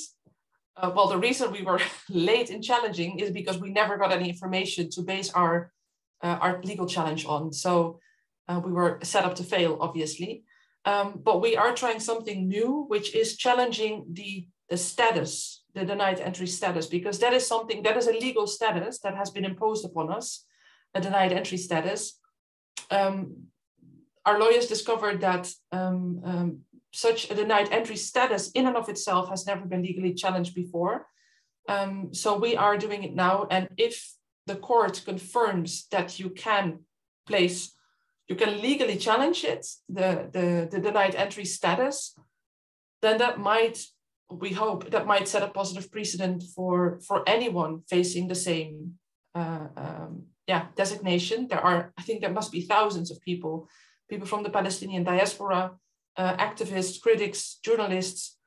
Uh, well, the reason we were [LAUGHS] late in challenging is because we never got any information to base our, uh, our legal challenge on. So uh, we were set up to fail, obviously. Um, but we are trying something new, which is challenging the, the status, the denied entry status, because that is something that is a legal status that has been imposed upon us, a denied entry status. Um, our lawyers discovered that um, um such a denied entry status in and of itself has never been legally challenged before. Um, so we are doing it now. And if the court confirms that you can place you can legally challenge it, the, the, the denied entry status, then that might, we hope, that might set a positive precedent for, for anyone facing the same uh, um, yeah, designation. There are, I think there must be thousands of people, people from the Palestinian diaspora, uh, activists, critics, journalists,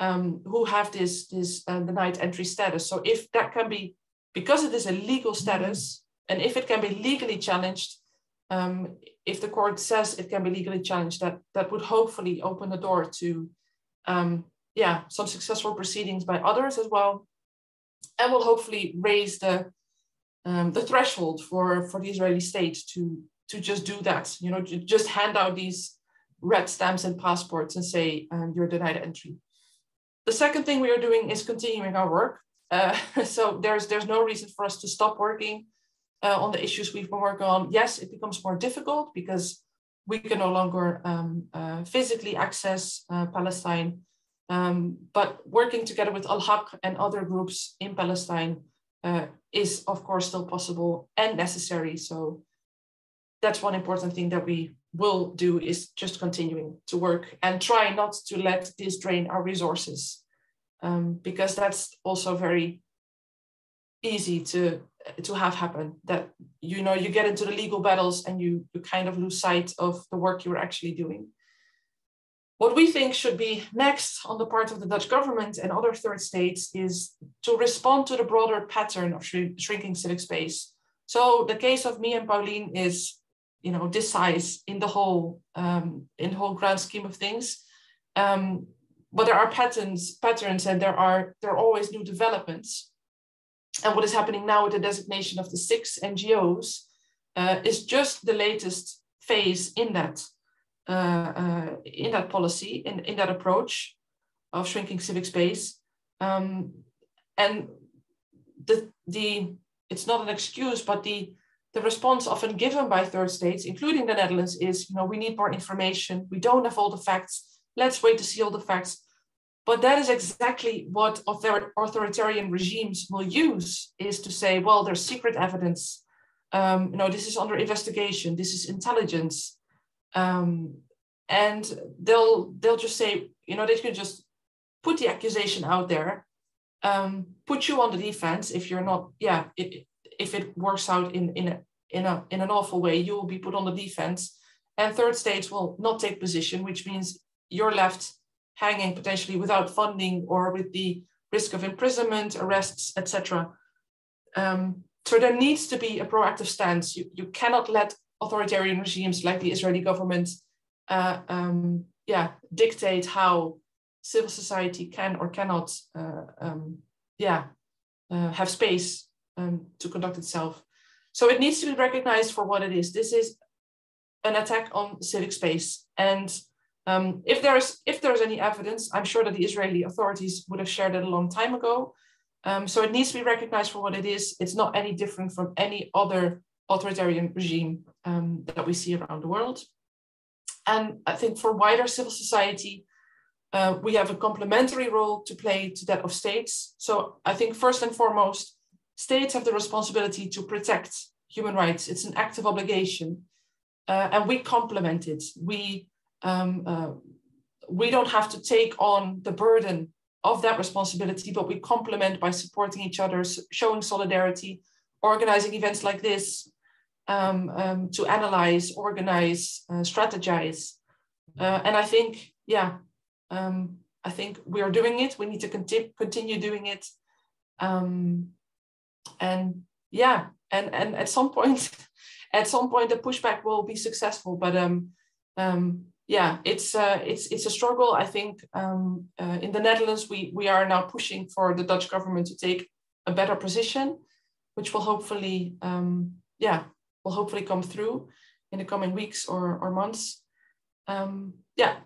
um, who have this, this uh, denied entry status. So if that can be, because it is a legal status, and if it can be legally challenged, um, if the court says it can be legally challenged, that that would hopefully open the door to, um, yeah, some successful proceedings by others as well, and will hopefully raise the um, the threshold for for the Israeli state to to just do that. You know, just hand out these red stamps and passports and say um, you're denied entry. The second thing we are doing is continuing our work. Uh, [LAUGHS] so there's there's no reason for us to stop working uh, on the issues we've been working on, yes, it becomes more difficult because we can no longer um, uh, physically access uh, Palestine. Um, but working together with Al Haq and other groups in Palestine uh, is, of course, still possible and necessary. So that's one important thing that we will do is just continuing to work and try not to let this drain our resources um, because that's also very easy to to have happen that you know you get into the legal battles and you you kind of lose sight of the work you're actually doing what we think should be next on the part of the Dutch government and other third states is to respond to the broader pattern of shrinking civic space. So the case of me and Pauline is, you know, this size in the whole um, in the whole grand scheme of things. Um, but there are patterns, patterns, and there are there are always new developments and what is happening now with the designation of the six NGOs uh, is just the latest phase in that in that policy, in, in that approach of shrinking civic space. Um, and the, the it's not an excuse, but the the response often given by third states, including the Netherlands, is you know we need more information. We don't have all the facts. Let's wait to see all the facts. but that is exactly what author authoritarian regimes will use is to say, well, there's secret evidence. Um, you know, this is under investigation. This is intelligence. Um, and they'll they'll just say, you know, they can just put the accusation out there, um, put you on the defense if you're not, yeah, it, if it works out in in a in a in an awful way, you will be put on the defense. And third states will not take position, which means you're left hanging potentially without funding or with the risk of imprisonment, arrests, etc. Um, so there needs to be a proactive stance. You, you cannot let authoritarian regimes like the Israeli government uh, um, yeah, dictate how civil society can or cannot uh, um, yeah, uh, have space um, to conduct itself. So it needs to be recognized for what it is. This is an attack on civic space. And um, if there's if there's any evidence, I'm sure that the Israeli authorities would have shared it a long time ago. Um, so it needs to be recognized for what it is. It's not any different from any other authoritarian regime um, that we see around the world. And I think for wider civil society, uh, we have a complementary role to play to that of states. So I think first and foremost, states have the responsibility to protect human rights. It's an active obligation, uh, and we complement it. We um, uh, we don't have to take on the burden of that responsibility, but we complement by supporting each other, showing solidarity, organizing events like this um, um, to analyze, organize, uh, strategize. Uh, and I think, yeah, um, I think we are doing it. We need to conti- continue doing it. Um, and yeah, and and at some point, [LAUGHS] at some point, the pushback will be successful. But um, um, yeah, it's uh, it's it's a struggle. I think uh, in the Netherlands we we are now pushing for the Dutch government to take a better position, which will hopefully yeah will hopefully come through in the coming weeks or or months. Um, yeah,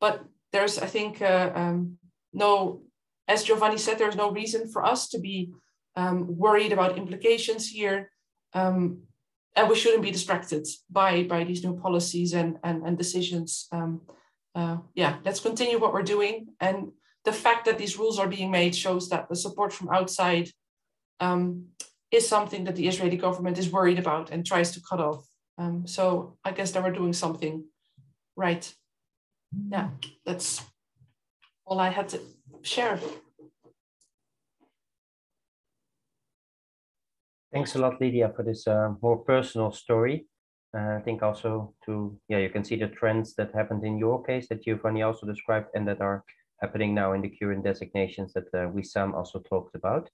but there's I think uh, um, no, as Giovanni said, there's no reason for us to be um, worried about implications here. Um, and we shouldn't be distracted by by these new policies and and, and decisions. Um, uh, yeah, let's continue what we're doing. And the fact that these rules are being made shows that the support from outside um, is something that the Israeli government is worried about and tries to cut off. Um, so I guess they we're doing something right. Yeah, that's all I had to share.
Thanks a lot, Lydia, for this uh, more personal story. Uh, I think also to, yeah, you can see the trends that happened in your case that Giovanni also described and that are happening now in the current designations that uh, Wesam also talked about.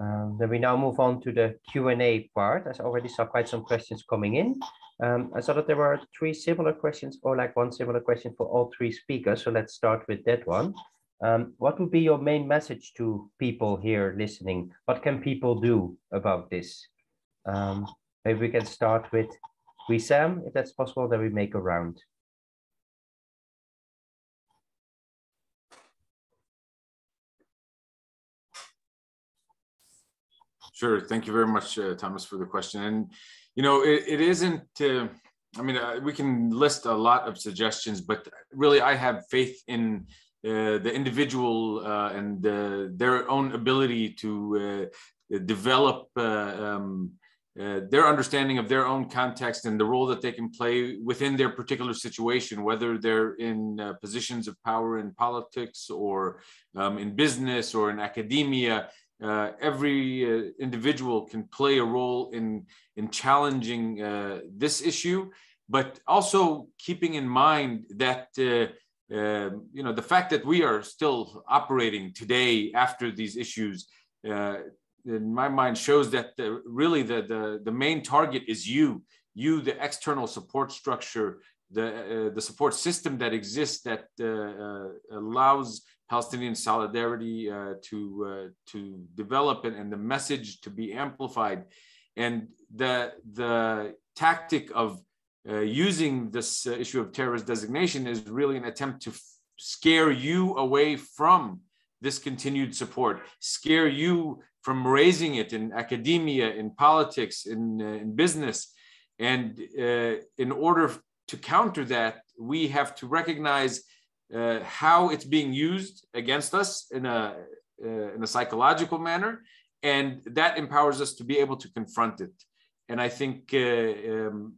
Um, then we now move on to the Q&A part. I already saw quite some questions coming in. Um, I saw that there were three similar questions or like one similar question for all three speakers. So let's start with that one. Um, what would be your main message to people here listening? What can people do about this? Um, maybe we can start with Wesam, if that's possible, then we make a round.
Sure. Thank you very much, uh, Thomas, for the question. And, you know, it, it isn't, uh, I mean, uh, we can list a lot of suggestions, but really I have faith in uh, the individual uh, and their own ability to uh, develop um, uh, their understanding of their own context and the role that they can play within their particular situation, whether they're in uh, positions of power in politics or um, in business or in academia. Uh, every individual can play a role in in challenging this issue, but also keeping in mind that um, you know, the fact that we are still operating today after these issues, uh, in my mind, shows that the, really the, the, the main target is you, you, the external support structure, the, uh, the support system that exists that uh, uh allows Palestinian solidarity uh, to, uh, to develop and, and the message to be amplified. And the, the tactic of uh, using this uh, issue of terrorist designation is really an attempt to scare you away from this continued support, scare you from raising it in academia, in politics, in, uh, in business. And uh, in order to counter that, we have to recognize uh, how it's being used against us in a uh, in a psychological manner, and that empowers us to be able to confront it. And I think uh, um,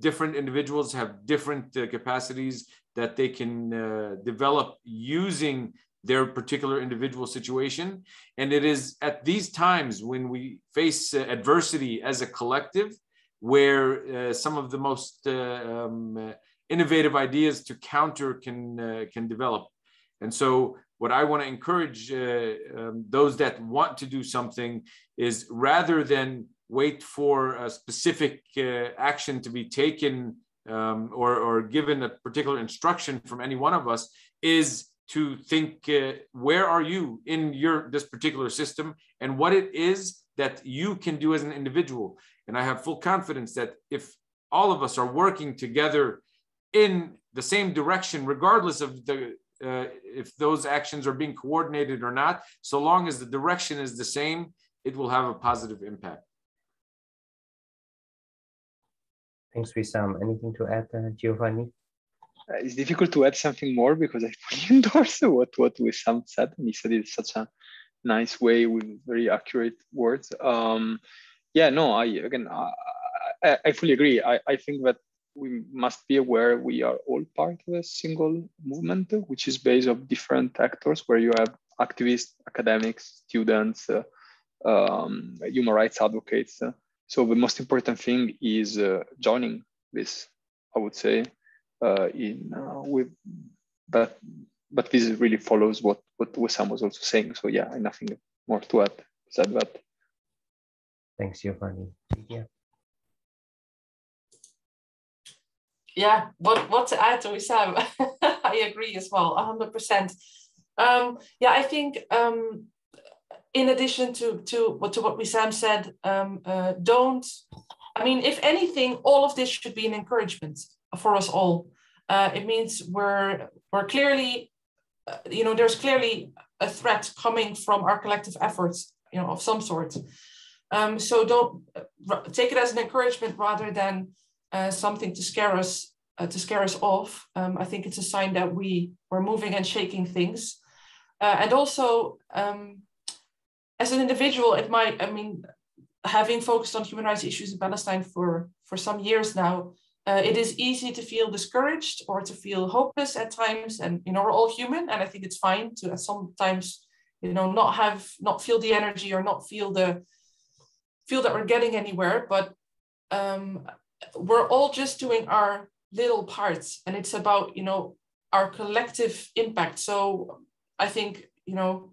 different individuals have different uh, capacities that they can uh, develop using their particular individual situation. And it is at these times when we face uh, adversity as a collective where some of the most um, innovative ideas to counter can uh, can develop. And so, what I want to encourage uh, um, those that want to do something is rather than wait for a specific action to be taken um, or, or given a particular instruction from any one of us, is to think uh, where are you in your this particular system and what it is that you can do as an individual and I have full confidence that if all of us are working together in the same direction, regardless of the uh, if those actions are being coordinated or not, so long as the direction is the same, it will have a positive impact.
Thanks, Wesam. Anything to add, uh, Giovanni?
Uh, it's difficult to add something more because I fully [LAUGHS] endorse what, what Wesam said. And he said it in such a nice way with very accurate words. Um, yeah no i again i, I fully agree I, I think that we must be aware we are all part of a single movement which is based of different actors where you have activists academics students uh, um, human rights advocates so the most important thing is uh, joining this i would say uh, in uh, with but but this really follows what what Wesam was also saying so yeah nothing more to add said that
Thanks, Giovanni. Yeah.
Yeah, what, what to add to Wesam? I agree as well, 100%. Um, yeah, I think um, in addition to, to, what, to what Wesam said, um, uh, don't, I mean, if anything, all of this should be an encouragement for us all. Uh, it means we're, we're clearly, uh, you know, there's clearly a threat coming from our collective efforts, you know, of some sort. Um, so don't uh, take it as an encouragement rather than uh, something to scare us uh, to scare us off. Um, I think it's a sign that we were moving and shaking things, uh, and also um, as an individual, it might. I mean, having focused on human rights issues in Palestine for for some years now, uh, it is easy to feel discouraged or to feel hopeless at times, and you know we're all human, and I think it's fine to sometimes you know not have not feel the energy or not feel the feel that we're getting anywhere, but um, we're all just doing our little parts, and it's about you know our collective impact. So I think you know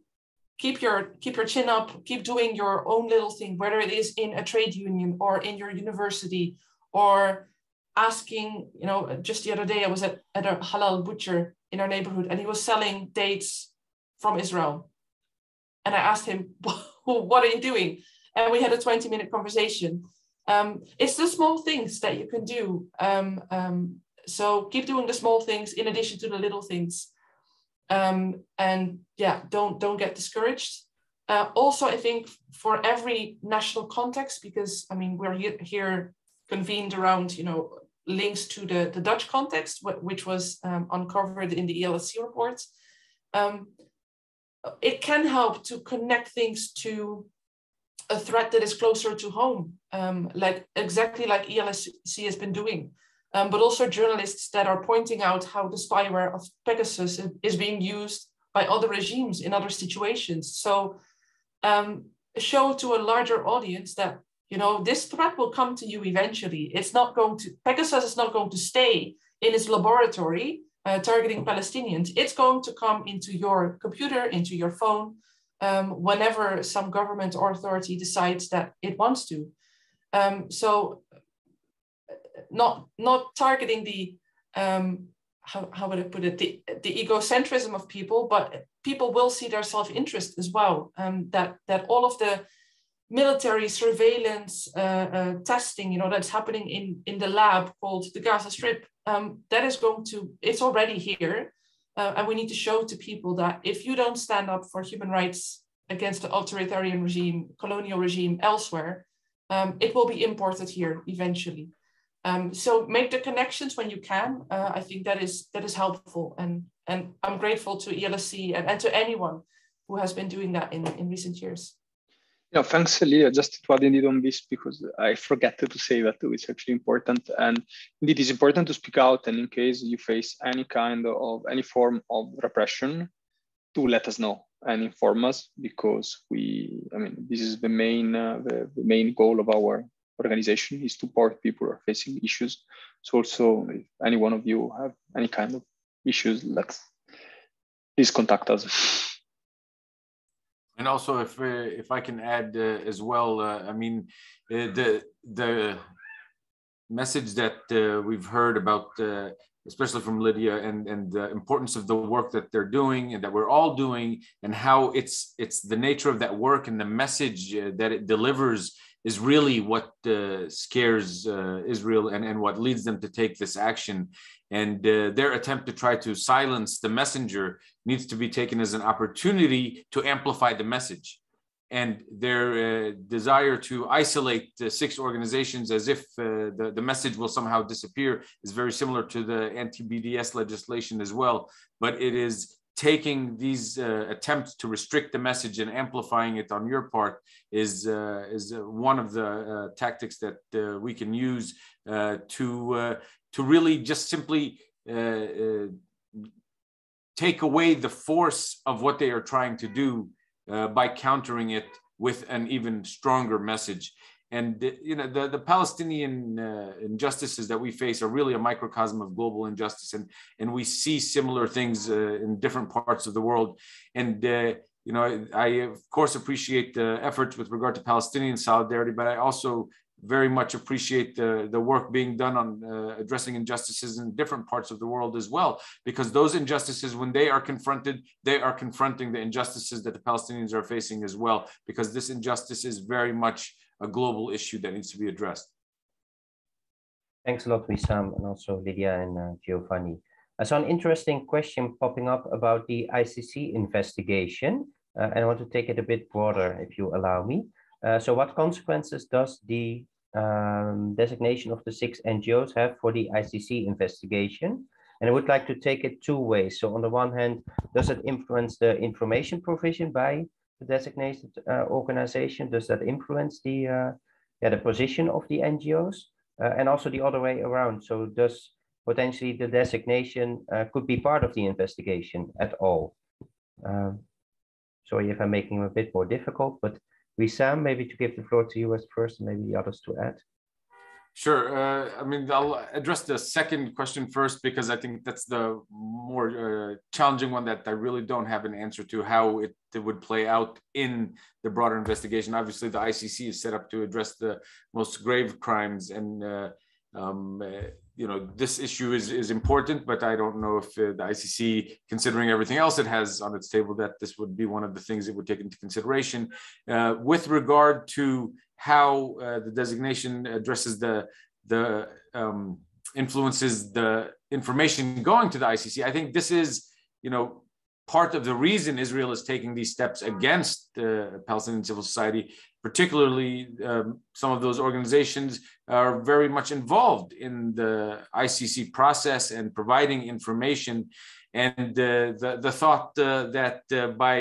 keep your keep your chin up, keep doing your own little thing, whether it is in a trade union or in your university or asking, you know, just the other day I was at, at a halal butcher in our neighborhood and he was selling dates from Israel. And I asked him, [LAUGHS] what are you doing? and we had a 20 minute conversation. Um, it's the small things that you can do. Um, um, so keep doing the small things in addition to the little things. Um, and yeah, don't don't get discouraged. Uh, also, I think for every national context, because I mean we're here, convened around you know links to the, the Dutch context, which was um, uncovered in the ELSC report. Um, it can help to connect things to a threat that is closer to home, um, like exactly like ELSC has been doing. Um, but also journalists that are pointing out how the spyware of Pegasus is being used by other regimes in other situations. So um, show to a larger audience that you know this threat will come to you eventually. It's not going to Pegasus is not going to stay in its laboratory uh, targeting Palestinians. It's going to come into your computer, into your phone, um, whenever some government or authority decides that it wants to. Um, so not, not targeting the, um, how, how would I put it, the, the egocentrism of people, but people will see their self-interest as well. Um, that, that all of the military surveillance uh, uh, testing, you know, that's happening in, in the lab called the Gaza Strip, um, that is going to, it's already here. Uh, and we need to show to people that if you don't stand up for human rights against the authoritarian regime, colonial regime elsewhere, um, it will be imported here eventually. Um, so make the connections when you can. Uh, I think that is that is helpful, and and I'm grateful to ELSC and, and to anyone who has been doing that in, in recent years.
Yeah, thanks, Leah. Just to add indeed on this, because I forgot to say that. It's actually important. And indeed, it's important to speak out. And in case you face any kind of any form of repression, to let us know and inform us because we, I mean, this is the main, uh, the, the main goal of our organization is to support people who are facing issues. So also, if any one of you have any kind of issues, let's please contact us.
And also, if uh, if I can add uh, as well, uh, I mean, uh, the the message that uh, we've heard about, especially from Lydia, and and the importance of the work that they're doing and that we're all doing, and how it's it's the nature of that work and the message that it delivers is really what scares Israel and and what leads them to take this action and uh, their attempt to try to silence the messenger needs to be taken as an opportunity to amplify the message and their uh, desire to isolate the six organizations as if uh, the, the message will somehow disappear is very similar to the anti-BDS legislation as well. But it is taking these uh, attempts to restrict the message and amplifying it on your part is, uh, is uh, one of the tactics that we can use to to really just simply uh, uh, take away the force of what they are trying to do uh, by countering it with an even stronger message. And you know the, the Palestinian uh, injustices that we face are really a microcosm of global injustice, and and we see similar things uh, in different parts of the world. And uh, you know I of course appreciate the efforts with regard to Palestinian solidarity, but I also very much appreciate the, the work being done on uh, addressing injustices in different parts of the world as well, because those injustices, when they are confronted, they are confronting the injustices that the Palestinians are facing as well, because this injustice is very much a global issue that needs to be addressed.
Thanks a lot, Wesam, and also Lydia and uh, Giovanni. I saw an interesting question popping up about the ICC investigation, uh, and I want to take it a bit broader, if you allow me. Uh, so what consequences does the um, designation of the six NGOs have for the ICC investigation? And I would like to take it two ways. So on the one hand, does it influence the information provision by designated uh, organization? Does that influence the, uh, yeah, the position of the NGOs? Uh, and also the other way around. So does potentially the designation could be part of the investigation at all? Um, sorry if I'm making it a bit more difficult, but Wesam, maybe to give the floor to you as first, and maybe the others to add.
Sure. Uh, I mean, I'll address the second question first because I think that's the more uh, challenging one that I really don't have an answer to how it, it, would play out in the broader investigation. Obviously, the ICC is set up to address the most grave crimes, and uh, um, uh, you know this issue is is important, but I don't know if uh, the ICC, considering everything else it has on its table, that this would be one of the things it would take into consideration. Uh, with regard to how uh, the designation addresses the the um, influences the information going to the ICC, I think this is you know part of the reason Israel is taking these steps against Palestinian civil society particularly um, some of those organizations are very much involved in the ICC process and providing information. And uh, the, the thought uh, that uh, by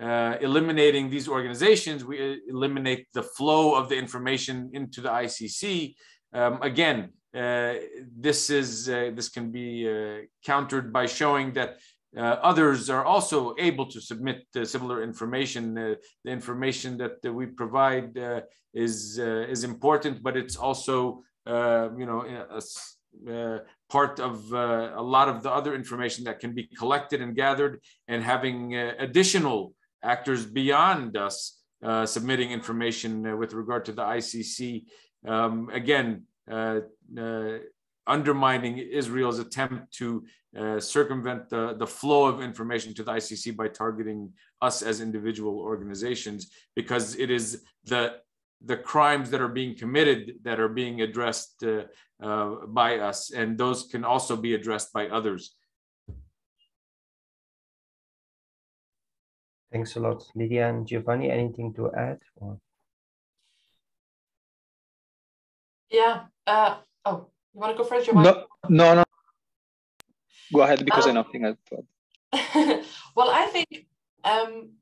uh, eliminating these organizations, we eliminate the flow of the information into the ICC. Um, again, uh, this is uh, this can be countered by showing that uh, others are also able to submit uh, similar information. Uh, the information that we provide is is important, but it's also you know a, part of a lot of the other information that can be collected and gathered, and having additional actors beyond us uh, submitting information uh, with regard to the ICC. Um, again, uh, undermining Israel's attempt to uh, circumvent the, the flow of information to the ICC by targeting us as individual organizations, because it is the the crimes that are being committed that are being addressed uh, uh, by us, and those can also be addressed by others.
Thanks a lot, Lydia and Giovanni. Anything to add? Or?
Yeah. Uh, oh, You want to go first,
No, no, no. Go ahead because um, I nothing to
add. well, I think, um,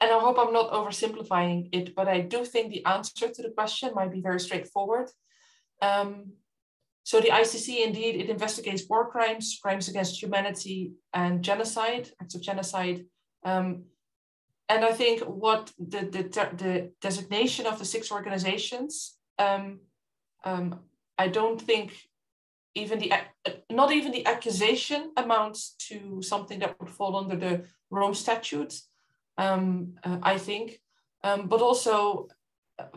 and I hope I'm not oversimplifying it, but I do think the answer to the question might be very straightforward. Um, so the ICC, indeed, it investigates war crimes, crimes against humanity, and genocide, acts of genocide. Um, and I think what the, the, the designation of the six organizations, um, um, I don't think even the not even the accusation amounts to something that would fall under the Rome Statute. Um, uh, I think, um, but also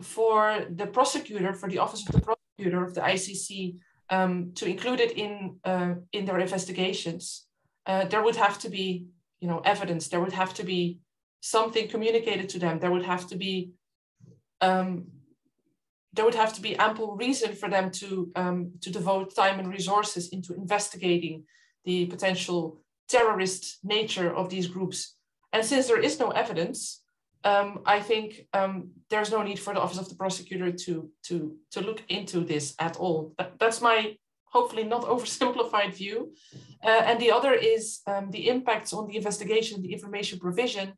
for the prosecutor, for the office of the prosecutor of the ICC, um, to include it in uh, in their investigations, uh, there would have to be, you know, evidence. There would have to be something communicated to them. There would have to be um, there would have to be ample reason for them to, um, to devote time and resources into investigating the potential terrorist nature of these groups. And since there is no evidence, um, I think um, there's no need for the Office of the Prosecutor to, to, to look into this at all. That, that's my hopefully not [LAUGHS] oversimplified view. Uh, and the other is um, the impacts on the investigation, the information provision,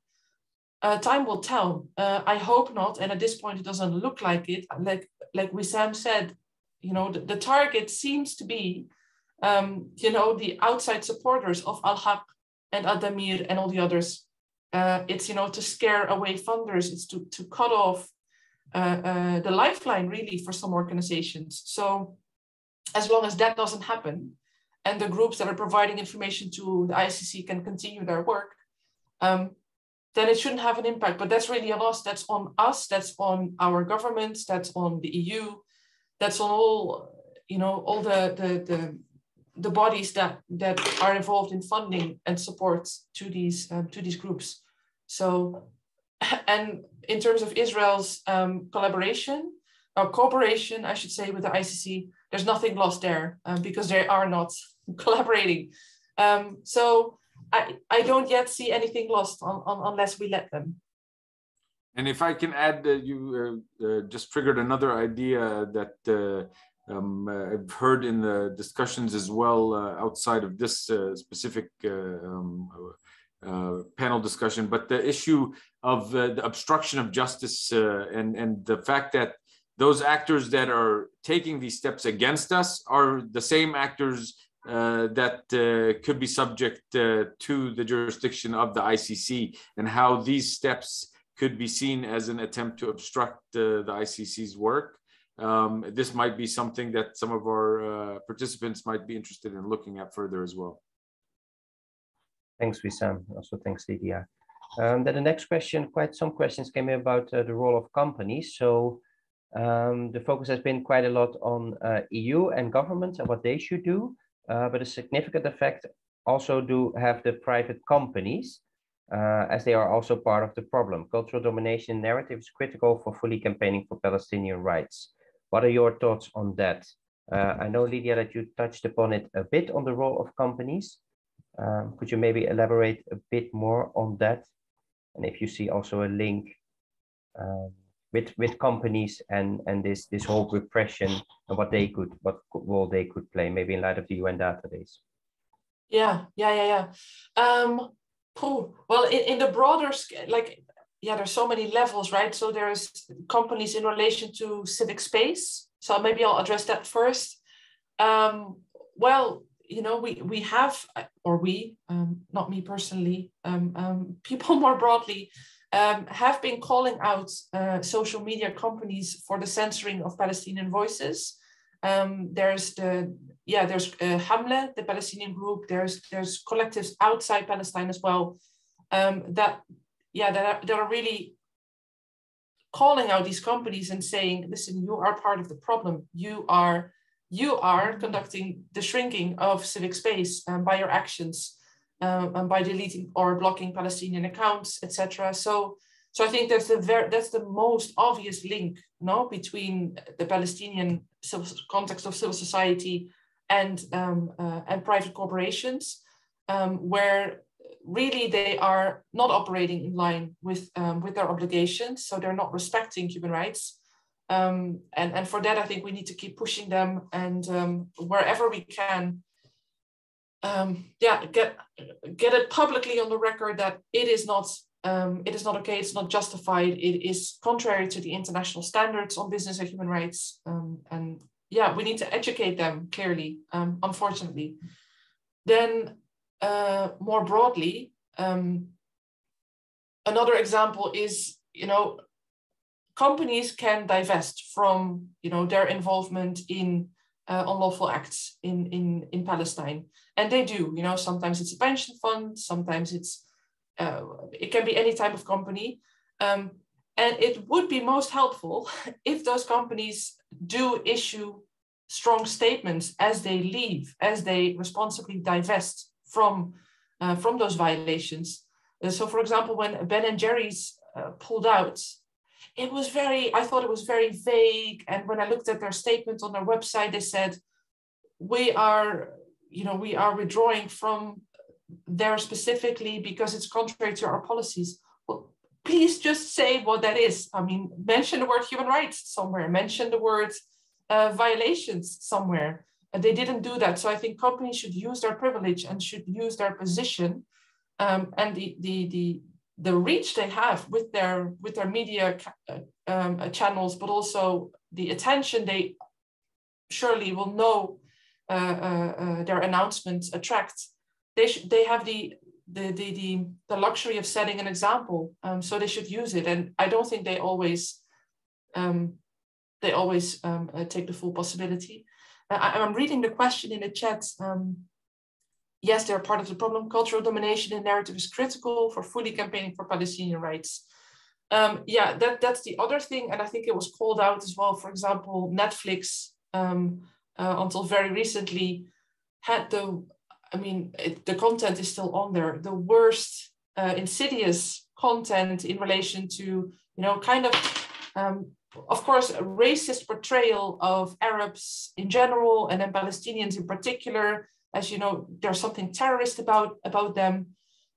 uh, time will tell. Uh, I hope not, and at this point it doesn't look like it. Like like Wesam said, you know, the, the target seems to be, um, you know, the outside supporters of Al Haq and Addameer and all the others. Uh, it's you know to scare away funders. It's to to cut off uh, uh, the lifeline really for some organizations. So as long as that doesn't happen, and the groups that are providing information to the ICC can continue their work. Um, then it shouldn't have an impact. But that's really a loss. That's on us. That's on our governments. That's on the EU. That's on all, you know, all the the the, the bodies that that are involved in funding and support to these um, to these groups. So, [LAUGHS] and in terms of Israel's um, collaboration or cooperation, I should say, with the ICC, there's nothing lost there um, because they are not [LAUGHS] collaborating. Um, so I, I don't yet see anything lost on, on, unless we let them.
And if I can add, uh, you uh, uh, just triggered another idea that uh, um, uh, I've heard in the discussions as well uh, outside of this specific um, panel discussion, but the issue of the obstruction of justice and, and the fact that those actors that are taking these steps against us are the same actors uh, that uh, could be subject uh, to the jurisdiction of the ICC and how these steps could be seen as an attempt to obstruct the ICC's work. Um, this might be something that some of our uh, participants might be interested in looking at further as well.
Thanks, Wesam. Also, thanks, Lydia. Um, then the next question, quite some questions came about uh, the role of companies. So um, the focus has been quite a lot on uh, EU and governments and what they should do uh, but a significant effect also do have the private companies, uh, as they are also part of the problem. Cultural domination narrative is critical for fully campaigning for Palestinian rights. What are your thoughts on that? Uh, I know, Lydia, that you touched upon it a bit on the role of companies. Um, could you maybe elaborate a bit more on that? And if you see also a link um, with with companies and and this this whole repression and what they could what role they could play maybe in light of the UN database.
Yeah, yeah, yeah, yeah. Um. Well, in, in the broader like yeah, there's so many levels, right? So there's companies in relation to civic space. So maybe I'll address that first. Um, well, you know, we we have, or we, um, not me personally, um, um, [LAUGHS] people more broadly um, have been calling out uh, social media companies for the censoring of Palestinian voices. Um, there's the yeah, there's uh, 7amleh, the Palestinian group. There's there's collectives outside Palestine as well. Um, that yeah, that are, that are really calling out these companies and saying, listen, you are part of the problem. You are you are conducting the shrinking of civic space um, by your actions um, and by deleting or blocking Palestinian accounts, etc. So, so I think that's the very that's the most obvious link, no, between the Palestinian civil, context of civil society and um, uh, and private corporations, um, where really they are not operating in line with um, with their obligations, so they're not respecting human rights. Um, and, and for that, I think we need to keep pushing them and um, wherever we can, um, yeah, get get it publicly on the record that it is not um, it is not okay, it's not justified, it is contrary to the international standards on business and human rights. Um, and yeah, we need to educate them clearly, um, unfortunately. Then uh, more broadly, um, another example is, you know, companies can divest from, you know, their involvement in uh, unlawful acts in, in, in Palestine. And they do, you know, sometimes it's a pension fund, sometimes it's uh, it can be any type of company. Um, and it would be most helpful [LAUGHS] if those companies do issue strong statements as they leave, as they responsibly divest from, uh, from those violations. Uh, so, for example, when Ben and Jerry's uh, pulled out, it was very, I thought it was very vague. And when I looked at their statement on their website, they said, we are, you know, we are withdrawing from there specifically because it's contrary to our policies. Well, please just say what that is. I mean, mention the word human rights somewhere, mention the word uh, violations somewhere. And they didn't do that. So I think companies should use their privilege and should use their position um, and the, the, the, the reach they have with their, with their media uh, um, uh, channels, but also the attention they surely will know uh, uh, uh their announcements attract they they have the the, the the the luxury of setting an example um, so they should use it. And i don't think they always um, they always um, uh, take the full possibility. Uh, I, am reading the question in the chat um, yes they're part of the problem. Cultural domination and narrative is critical for fully campaigning for palestinian rights. Um, yeah that that's the other thing. And i think it was called out as well. For example netflix um, uh, until very recently had the I mean, it, the content is still on there. The worst uh, insidious content in relation to, you know, kind of, um, of course, a racist portrayal of Arabs in general and then Palestinians in particular. As you know, there's something terrorist about about them.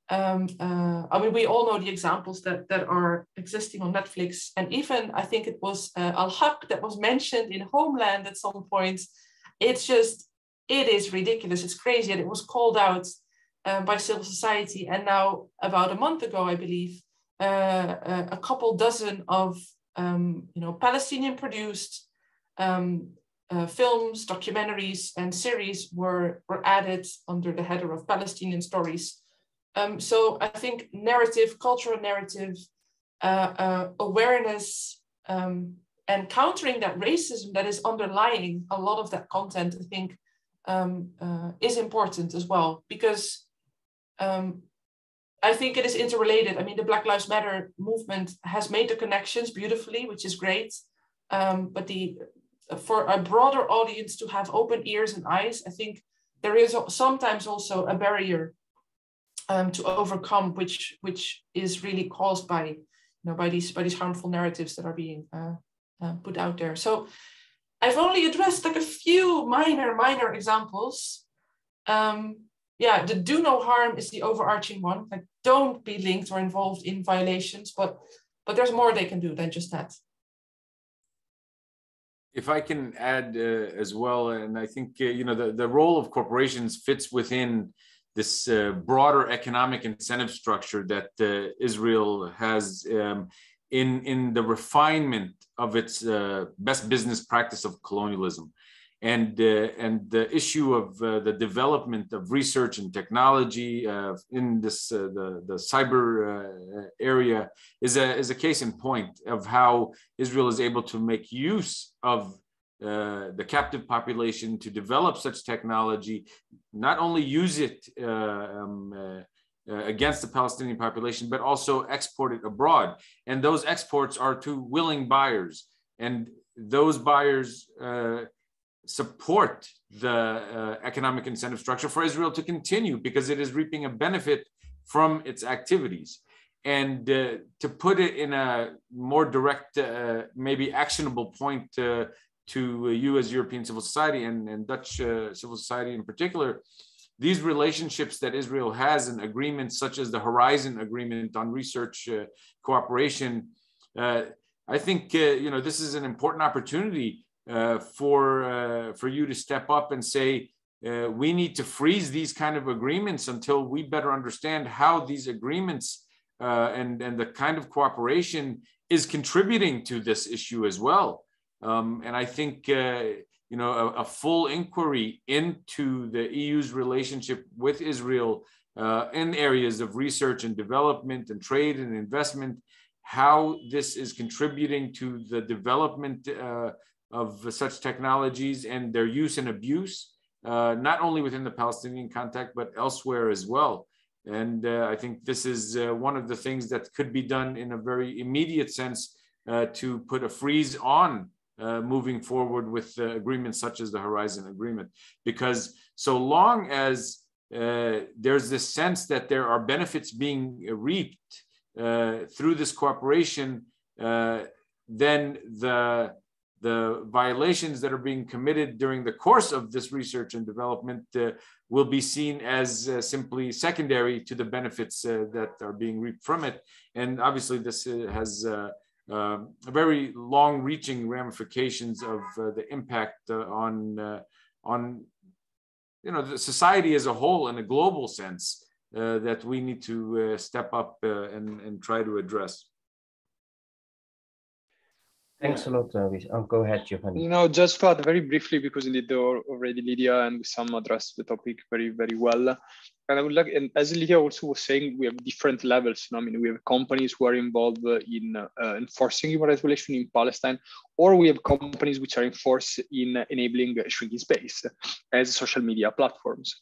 Um, uh, I mean, we all know the examples that that are existing on Netflix, and even I think it was uh, Al Haq that was mentioned in Homeland at some point. It's just it is ridiculous. It's crazy. And it was called out um, by civil society. And now, about a month ago, I believe, uh, uh a couple dozen of um, you know Palestinian produced um, uh, films, documentaries, and series were were added under the header of Palestinian stories. Um, so I think narrative, cultural narrative, uh, uh awareness, um, and countering that racism that is underlying a lot of that content, I think um, uh, is important as well because um, I think it is interrelated. I mean, the Black Lives Matter movement has made the connections beautifully, which is great. Um, but the for a broader audience to have open ears and eyes, I think there is sometimes also a barrier um, to overcome, which which is really caused by you know by these by these harmful narratives that are being uh, uh, put out there. So I've only addressed like a few minor, minor examples. Um, yeah, the do no harm is the overarching one. Like don't be linked or involved in violations, but but there's more they can do than just that.
If I can add uh, as well, and I think uh, you know the, the role of corporations fits within this uh, broader economic incentive structure that uh, Israel has um, in in the refinement of its uh, best business practice of colonialism. And uh, and the issue of uh, the development of research and technology uh, in this the the cyber area is a is a case in point of how Israel is able to make use of the captive population to develop such technology, not only use it um, uh, against the Palestinian population, but also export it abroad. And those exports are to willing buyers. And those buyers uh, support the uh, economic incentive structure for Israel to continue because it is reaping a benefit from its activities. And uh, to put it in a more direct, uh, maybe actionable point to you as European civil society and, and Dutch civil society in particular, these relationships that Israel has and agreements such as the Horizon Agreement on research uh, cooperation, uh, I think uh, you know this is an important opportunity uh, for uh, for you to step up and say uh, we need to freeze these kind of agreements until we better understand how these agreements uh, and and the kind of cooperation is contributing to this issue as well. Um, and I think uh, you know a, a, full inquiry into the EU's relationship with Israel in areas of research and development and trade and investment how this is contributing to the development uh, of such technologies and their use and abuse, uh, not only within the Palestinian context, but elsewhere as well. And uh, I think this is uh, one of the things that could be done in a very immediate sense uh, to put a freeze on uh, moving forward with agreements such as the Horizon Agreement. Because so long as there's this sense that there are benefits being reaped uh, through this cooperation, uh, then the the violations that are being committed during the course of this research and development uh, will be seen as uh, simply secondary to the benefits uh, that are being reaped from it. And obviously, this uh, has very long-reaching ramifications of the impact on on you know the society as a whole in a global sense uh, that we need to uh, step up uh, and, and try to address.
Thanks a lot, uh, oh, go ahead, Giovanni.
You know, just to add very briefly, because indeed already Lydia and Wesam addressed the topic very, very well. And I would like, and as Lydia also was saying, we have different levels. You know, I mean, we have companies who are involved uh, in uh, uh, enforcing human rights violation in Palestine, or we have companies which are enforced in uh, enabling shrinking space as social media platforms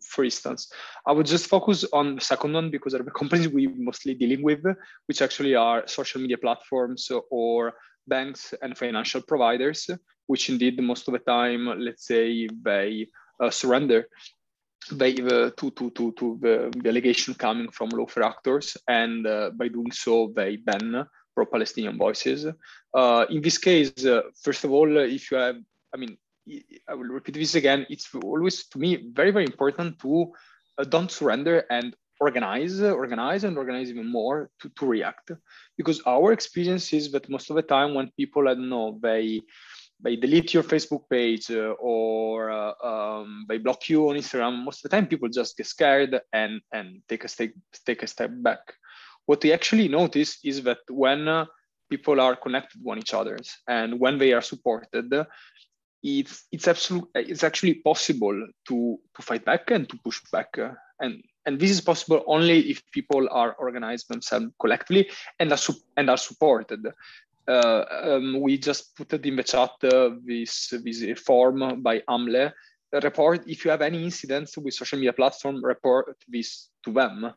for instance. I would just focus on the second one because are the companies we mostly dealing with, which actually are social media platforms or banks and financial providers, which indeed most of the time, let's say they uh, surrender they, uh, to, to, to, to the, allegation coming from lawfare actors. And uh, by doing so, they ban pro-Palestinian voices. Uh, in this case, uh, first of all, if you have, I mean, I will repeat this again. It's always to me very very important to uh, don't surrender and organize, organize and organize even more to, to react. Because our experience is that most of the time when people I don't know they they delete your Facebook page uh, or uh, um, they block you on Instagram, most of the time people just get scared and and take a step take a step back. What we actually notice is that when uh, people are connected one each other and when they are supported it's it's absolutely it's actually possible to to fight back and to push back and and this is possible only if people are organized themselves collectively and are and are supported uh, um, we just put it in the chat uh, this this form by 7amleh. Report if you have any incidents with social media platform report this to them.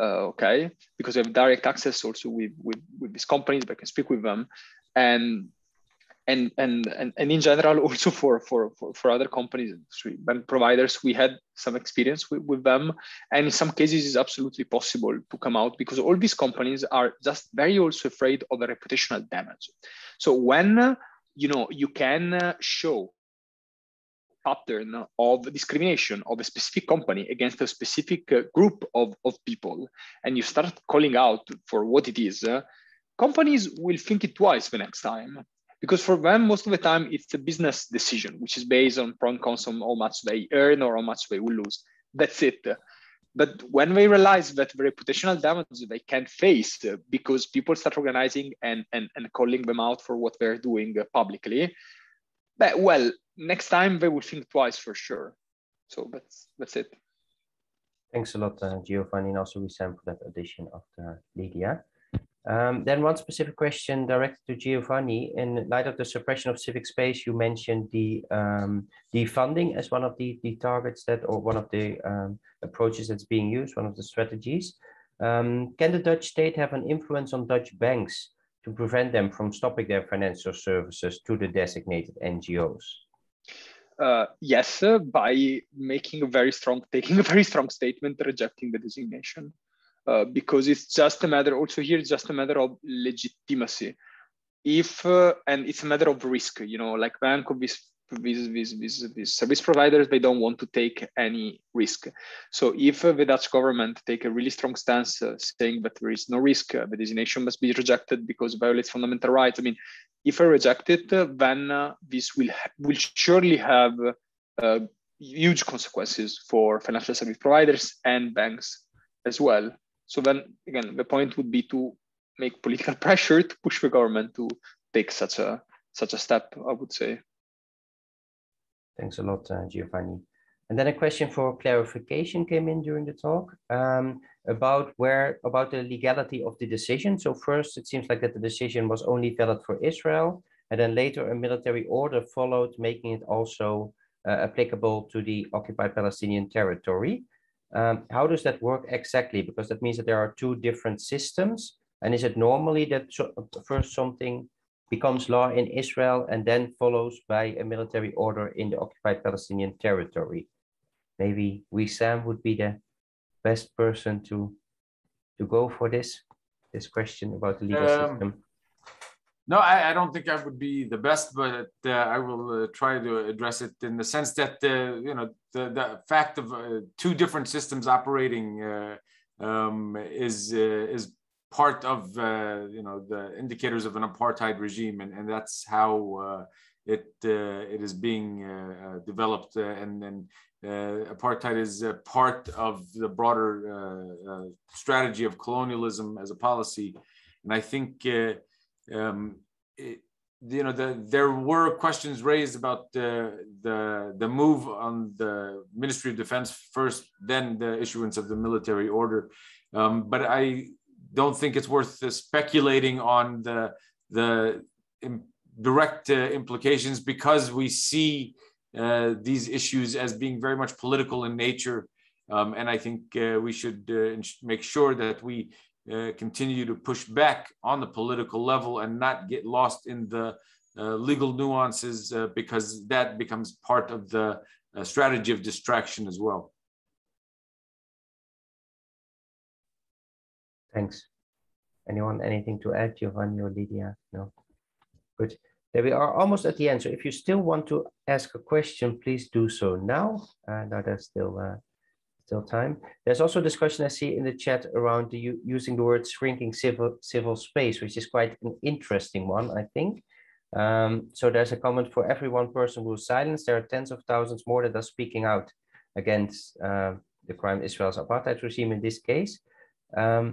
Uh, okay? Because we have direct access also with, with with these companies I can speak with them. And and and and, and in general [LAUGHS] also for, for for for other companies bank providers we had some experience with, with them. And in some cases it's absolutely possible to come out because all these companies are just very also afraid of a reputational damage. So when you know you can show pattern of discrimination of a specific company against a specific uh, group of, of people and you start calling out for what it is uh, companies will think it twice the next time because for them most of the time it's a business decision which is based on pro and cons how much they earn or how much they will lose. That's it. But when they realize that the reputational damage they can face because people start organizing and, and, and calling them out for what they're doing publicly but well next time they will think twice for sure. So that's that's it.
Thanks a lot uh, giovanni and also we for that addition of the lydia um, then one specific question directed to Giovanni. In light of the suppression of civic space, you mentioned the um, defunding as one of the, the targets that, or one of the um, approaches that's being used, one of the strategies. Um, can the Dutch state have an influence on Dutch banks to prevent them from stopping their financial services to the designated NGOs?
Uh, yes, uh, by making a very strong, taking a very strong statement rejecting the designation. Uh, because it's just a matter also here it's just a matter of legitimacy if uh, and it's a matter of risk you know like bank of this these, these, service providers, they don't want to take any risk. So if uh, the Dutch government take a really strong stance uh, saying that there is no risk, uh, the designation must be rejected because it violates fundamental rights. I mean, if I reject it, then this will, will surely have huge consequences for financial service providers and banks as well. So then again, the point would be to make political [LAUGHS] pressure to push the government to take such a such a step, I would say.
Thanks a lot, uh, Giovanni. And then a question for clarification came in during the talk um, about where about the legality of the decision. So first, it seems like that the decision was only valid for Israel, and then later a military order followed, making it also uh, applicable to the occupied Palestinian territory. Um, how does that work exactly? Because that means that there are two different systems. And is it normally that so, first something becomes law in Israel and then follows by a military order in the occupied Palestinian territory. Maybe Wesam would be the best person to to go for this this question about the legal um, system.
No, I, I, don't think I would be the best, but uh, I will uh, try to address it in the sense that uh, you know the, the fact of uh, two different systems operating uh, um, is uh, is part of you know the indicators of an apartheid regime, and, and that's how it it is being developed. And and apartheid is part of the broader strategy of colonialism as a policy. And I think um, it, you know the, there were questions raised about the, the the move on the Ministry of Defense first, then the issuance of the military order. Um, but I don't think it's worth speculating on the the direct uh, implications because we see uh, these issues as being very much political in nature. Um, and I think uh, we should uh, make sure that we uh, continue to push back on the political level and not get lost in the legal nuances because that becomes part of the strategy of distraction as well.
Thanks. Anyone, anything to add, Giovanni or Lydia? No? Good. There we are almost at the end. So if you still want to ask a question, please do so now. Uh, now there's still uh, still time. There's also discussion I see in the chat around the, using the word shrinking civil civil space, which is quite an interesting one, I think. Um, so there's a comment for every one person who is silenced. There are tens of thousands more that are speaking out against uh, the crime Israel's apartheid regime in this case. Um,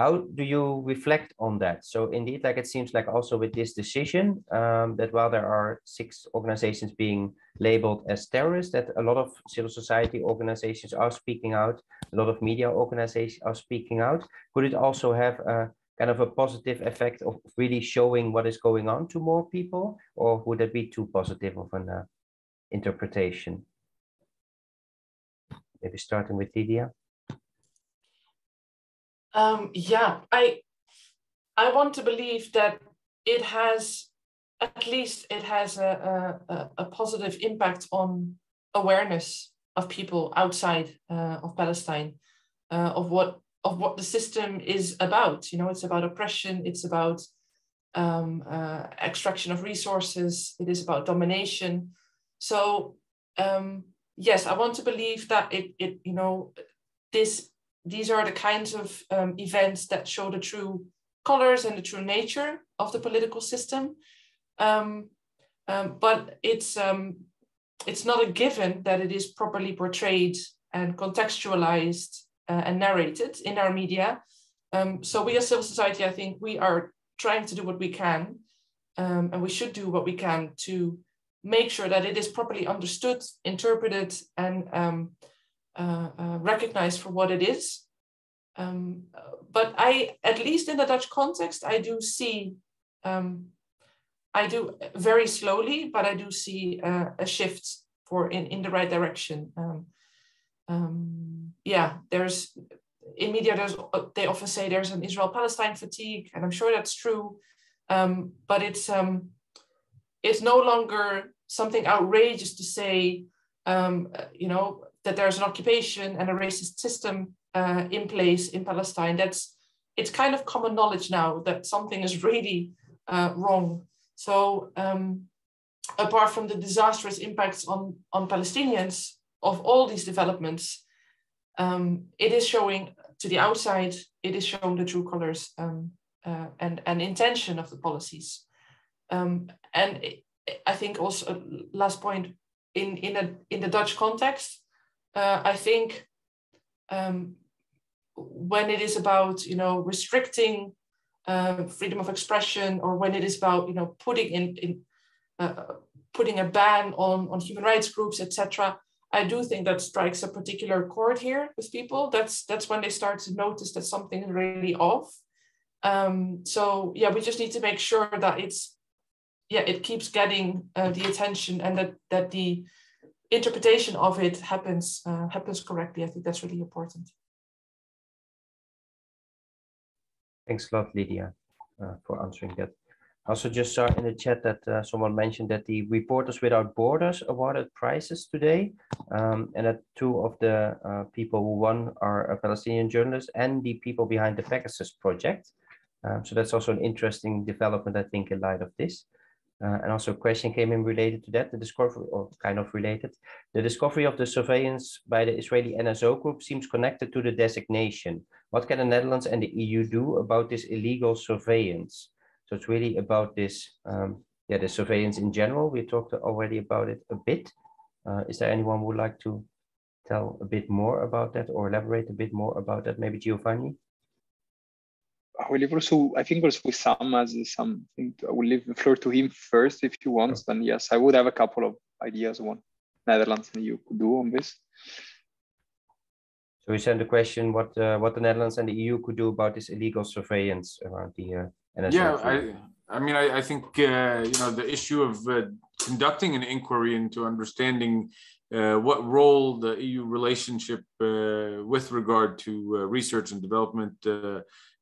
how do you reflect on that? So indeed, like it seems like also with this decision um, that while there are six organizations being labeled as terrorists, that a lot of civil society organizations are speaking out, a lot of media organizations are speaking out. Could it also have a kind of a positive effect of really showing what is going on to more people, or would that be too positive of an uh, interpretation? Maybe starting with Lydia.
Um, yeah, I I want to believe that it has at least it has a, a, a positive impact on awareness of people outside uh, of Palestine uh, of what of what the system is about. You know, it's about oppression. It's about um, uh, extraction of resources. It is about domination. So um, yes, I want to believe that it it you know this these are the kinds of um, events that show the true colors and the true nature of the political system. Um, um, but it's um, it's not a given that it is properly portrayed and contextualized uh, and narrated in our media. Um, so we as civil society, I think we are trying to do what we can, um, and we should do what we can to make sure that it is properly understood, interpreted, and recognized for what it is. Um, but I, at least in the Dutch context, I do see, um, I do very slowly, but I do see uh, a shift for in, in the right direction. Um, um, yeah, there's in media, there's, they often say there's an Israel-Palestine fatigue, and I'm sure that's true. Um, but it's um, it's no longer something outrageous to say, um, you know, that there's an occupation and a racist system uh, in place in Palestine. That's it's kind of common knowledge now that something is really uh, wrong. So um, apart from the disastrous impacts on, on Palestinians of all these developments, um, it is showing to the outside, it is showing the true colors um, uh, and, and intention of the policies. Um, and it, I think also, uh, last point, in, in, a, in the Dutch context, uh, I think um, when it is about, you know, restricting uh, freedom of expression or when it is about, you know, putting in, in uh, putting a ban on, on human rights groups, etc. I do think that strikes a particular chord here with people. That's that's when they start to notice that something is really off. Um, so yeah, we just need to make sure that it's yeah it keeps getting uh, the attention and that that the interpretation of it happens uh, happens correctly. I think that's really important.
Thanks a lot, Lydia, uh, for answering that also just saw in the chat that uh, someone mentioned that the Reporters Without Borders awarded prizes today, um, and that two of the uh, people who won are a Palestinian journalist and the people behind the Pegasus project. Um, so that's also an interesting development, I think, in light of this. Uh, and also a question came in related to that, the discovery, or kind of related. The discovery of the surveillance by the Israeli NSO group seems connected to the designation. What can the Netherlands and the EU do about this illegal surveillance? So it's really about this, um, yeah, the surveillance in general. We talked already about it a bit. Uh, is there anyone who would like to tell a bit more about that or elaborate a bit more about that? Maybe Giovanni?
I will leave also, I think also with Sam as something, I will leave the floor to him first if he wants. Then yes, I would have a couple of ideas what Netherlands and EU could do on this.
So we sent the question what uh, what the Netherlands and the EU could do about this illegal surveillance around the uh,
and yeah, I, I mean, I, I think uh, you know the issue of uh, conducting an inquiry into understanding uh, what role the EU relationship uh, with regard to uh, research and development,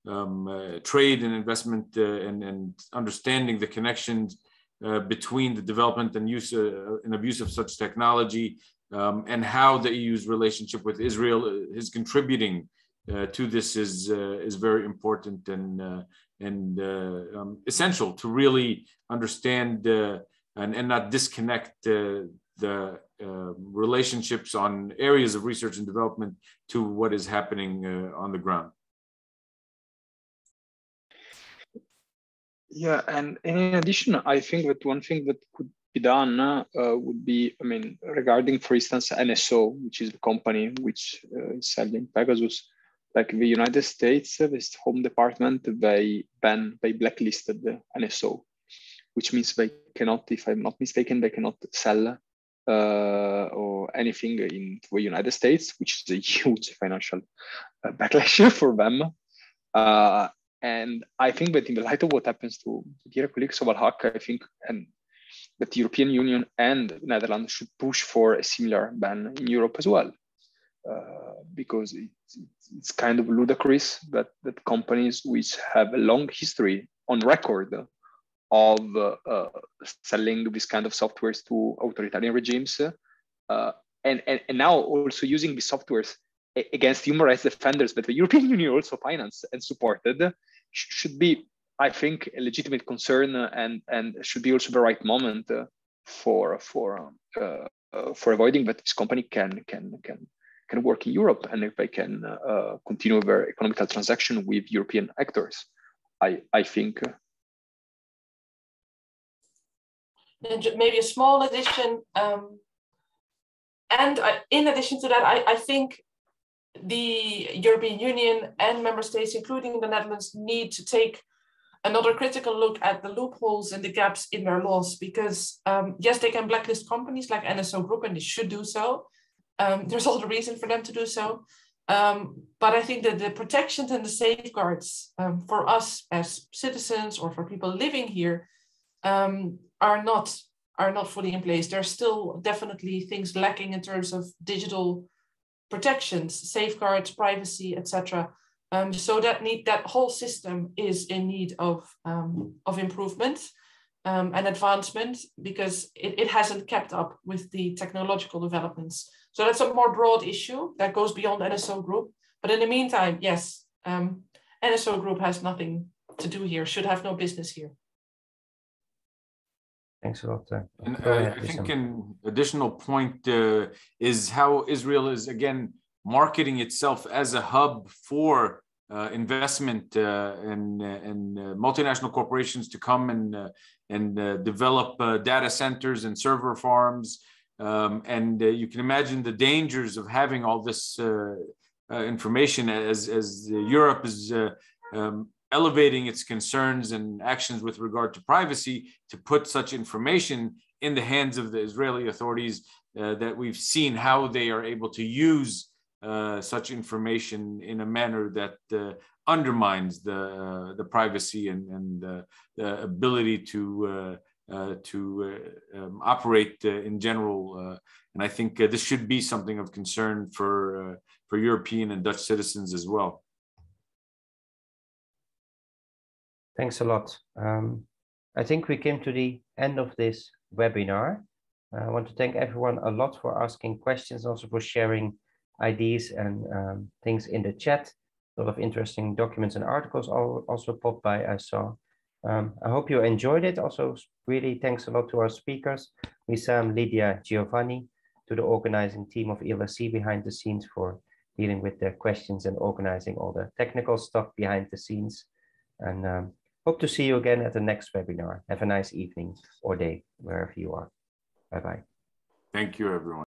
uh, um, trade and investment, and, and understanding the connections between the development and use and abuse of such technology, um, and how the EU's relationship with Israel is contributing to this is is very important and and uh, um, essential to really understand uh, and, and not disconnect uh, the uh, relationships on areas of research and development to what is happening uh, on the ground.
Yeah, and, in addition, I think that one thing that could be done uh, would be, I mean, regarding, for instance, NSO, which is the company which is selling Pegasus, like the United States, this Home Department, they ban, they blacklisted the NSO, which means they cannot, if I'm not mistaken, they cannot sell uh, or anything in the United States, which is a [LAUGHS] huge financial uh, backlash [LAUGHS] for them. Uh, and I think that in the light of what happens to dear colleagues of Al-Haq, I think and that the European Union and Netherlands should push for a similar ban in Europe as well. Uh, because it's, it's kind of ludicrous that, that companies which have a long history on record of uh, uh, selling this kind of softwares to authoritarian regimes uh, and, and, and now also using these softwares against human rights defenders that the European [LAUGHS] Union also financed and supported should be, I think, a legitimate concern and, and should be also the right moment for, for, uh, for avoiding that this company can, can, can can work in Europe and if they can uh, continue their economical transaction with European actors. I, I think. Uh,
and maybe a small addition. Um, and I, in addition to that, I, I think the European Union and member states, including the Netherlands, need to take another critical look at the loopholes and the gaps in their laws because um, yes, they can blacklist companies like NSO Group and they should do so. Um, there's all the reason for them to do so. Um, but I think that the protections and the safeguards um, for us as citizens or for people living here um, are not are not fully in place. There's still definitely things lacking in terms of digital protections, safeguards, privacy, etc. Um, so that need that whole system is in need of um, of improvement um, and advancement because it, it hasn't kept up with the technological developments. So that's a more broad issue that goes beyond NSO Group. But in the meantime, yes, um, NSO Group has nothing to do here, should have no business here.
Thanks a lot. Uh,
and uh, I think an additional point uh, is how Israel is again marketing itself as a hub for uh, investment uh, and, and multinational corporations to come and and develop data centers and server farms. Um, and you can imagine the dangers of having all this information as as Europe is um, elevating its concerns and actions with regard to privacy to put such information in the hands of the Israeli authorities uh, that we've seen how they are able to use uh, such information in a manner that uh, undermines the uh, the privacy and, and the ability to uh, uh, to um, operate in general. and I think this should be something of concern for for European and Dutch citizens as well.
Thanks a lot. Um, I think we came to the end of this webinar. Uh, I want to thank everyone a lot for asking questions, also for sharing ideas and um, things in the chat. A lot of interesting documents and articles also popped by, I saw. Um, I hope you enjoyed it. Also, really thanks a lot to our speakers, Wesam, Lydia, Giovanni, to the organizing team of ELSC behind the scenes for dealing with the questions and organizing all the technical stuff behind the scenes. And um, Hope to see you again at the next webinar. Have a nice evening or day, wherever you are. Bye-bye.
Thank you, everyone.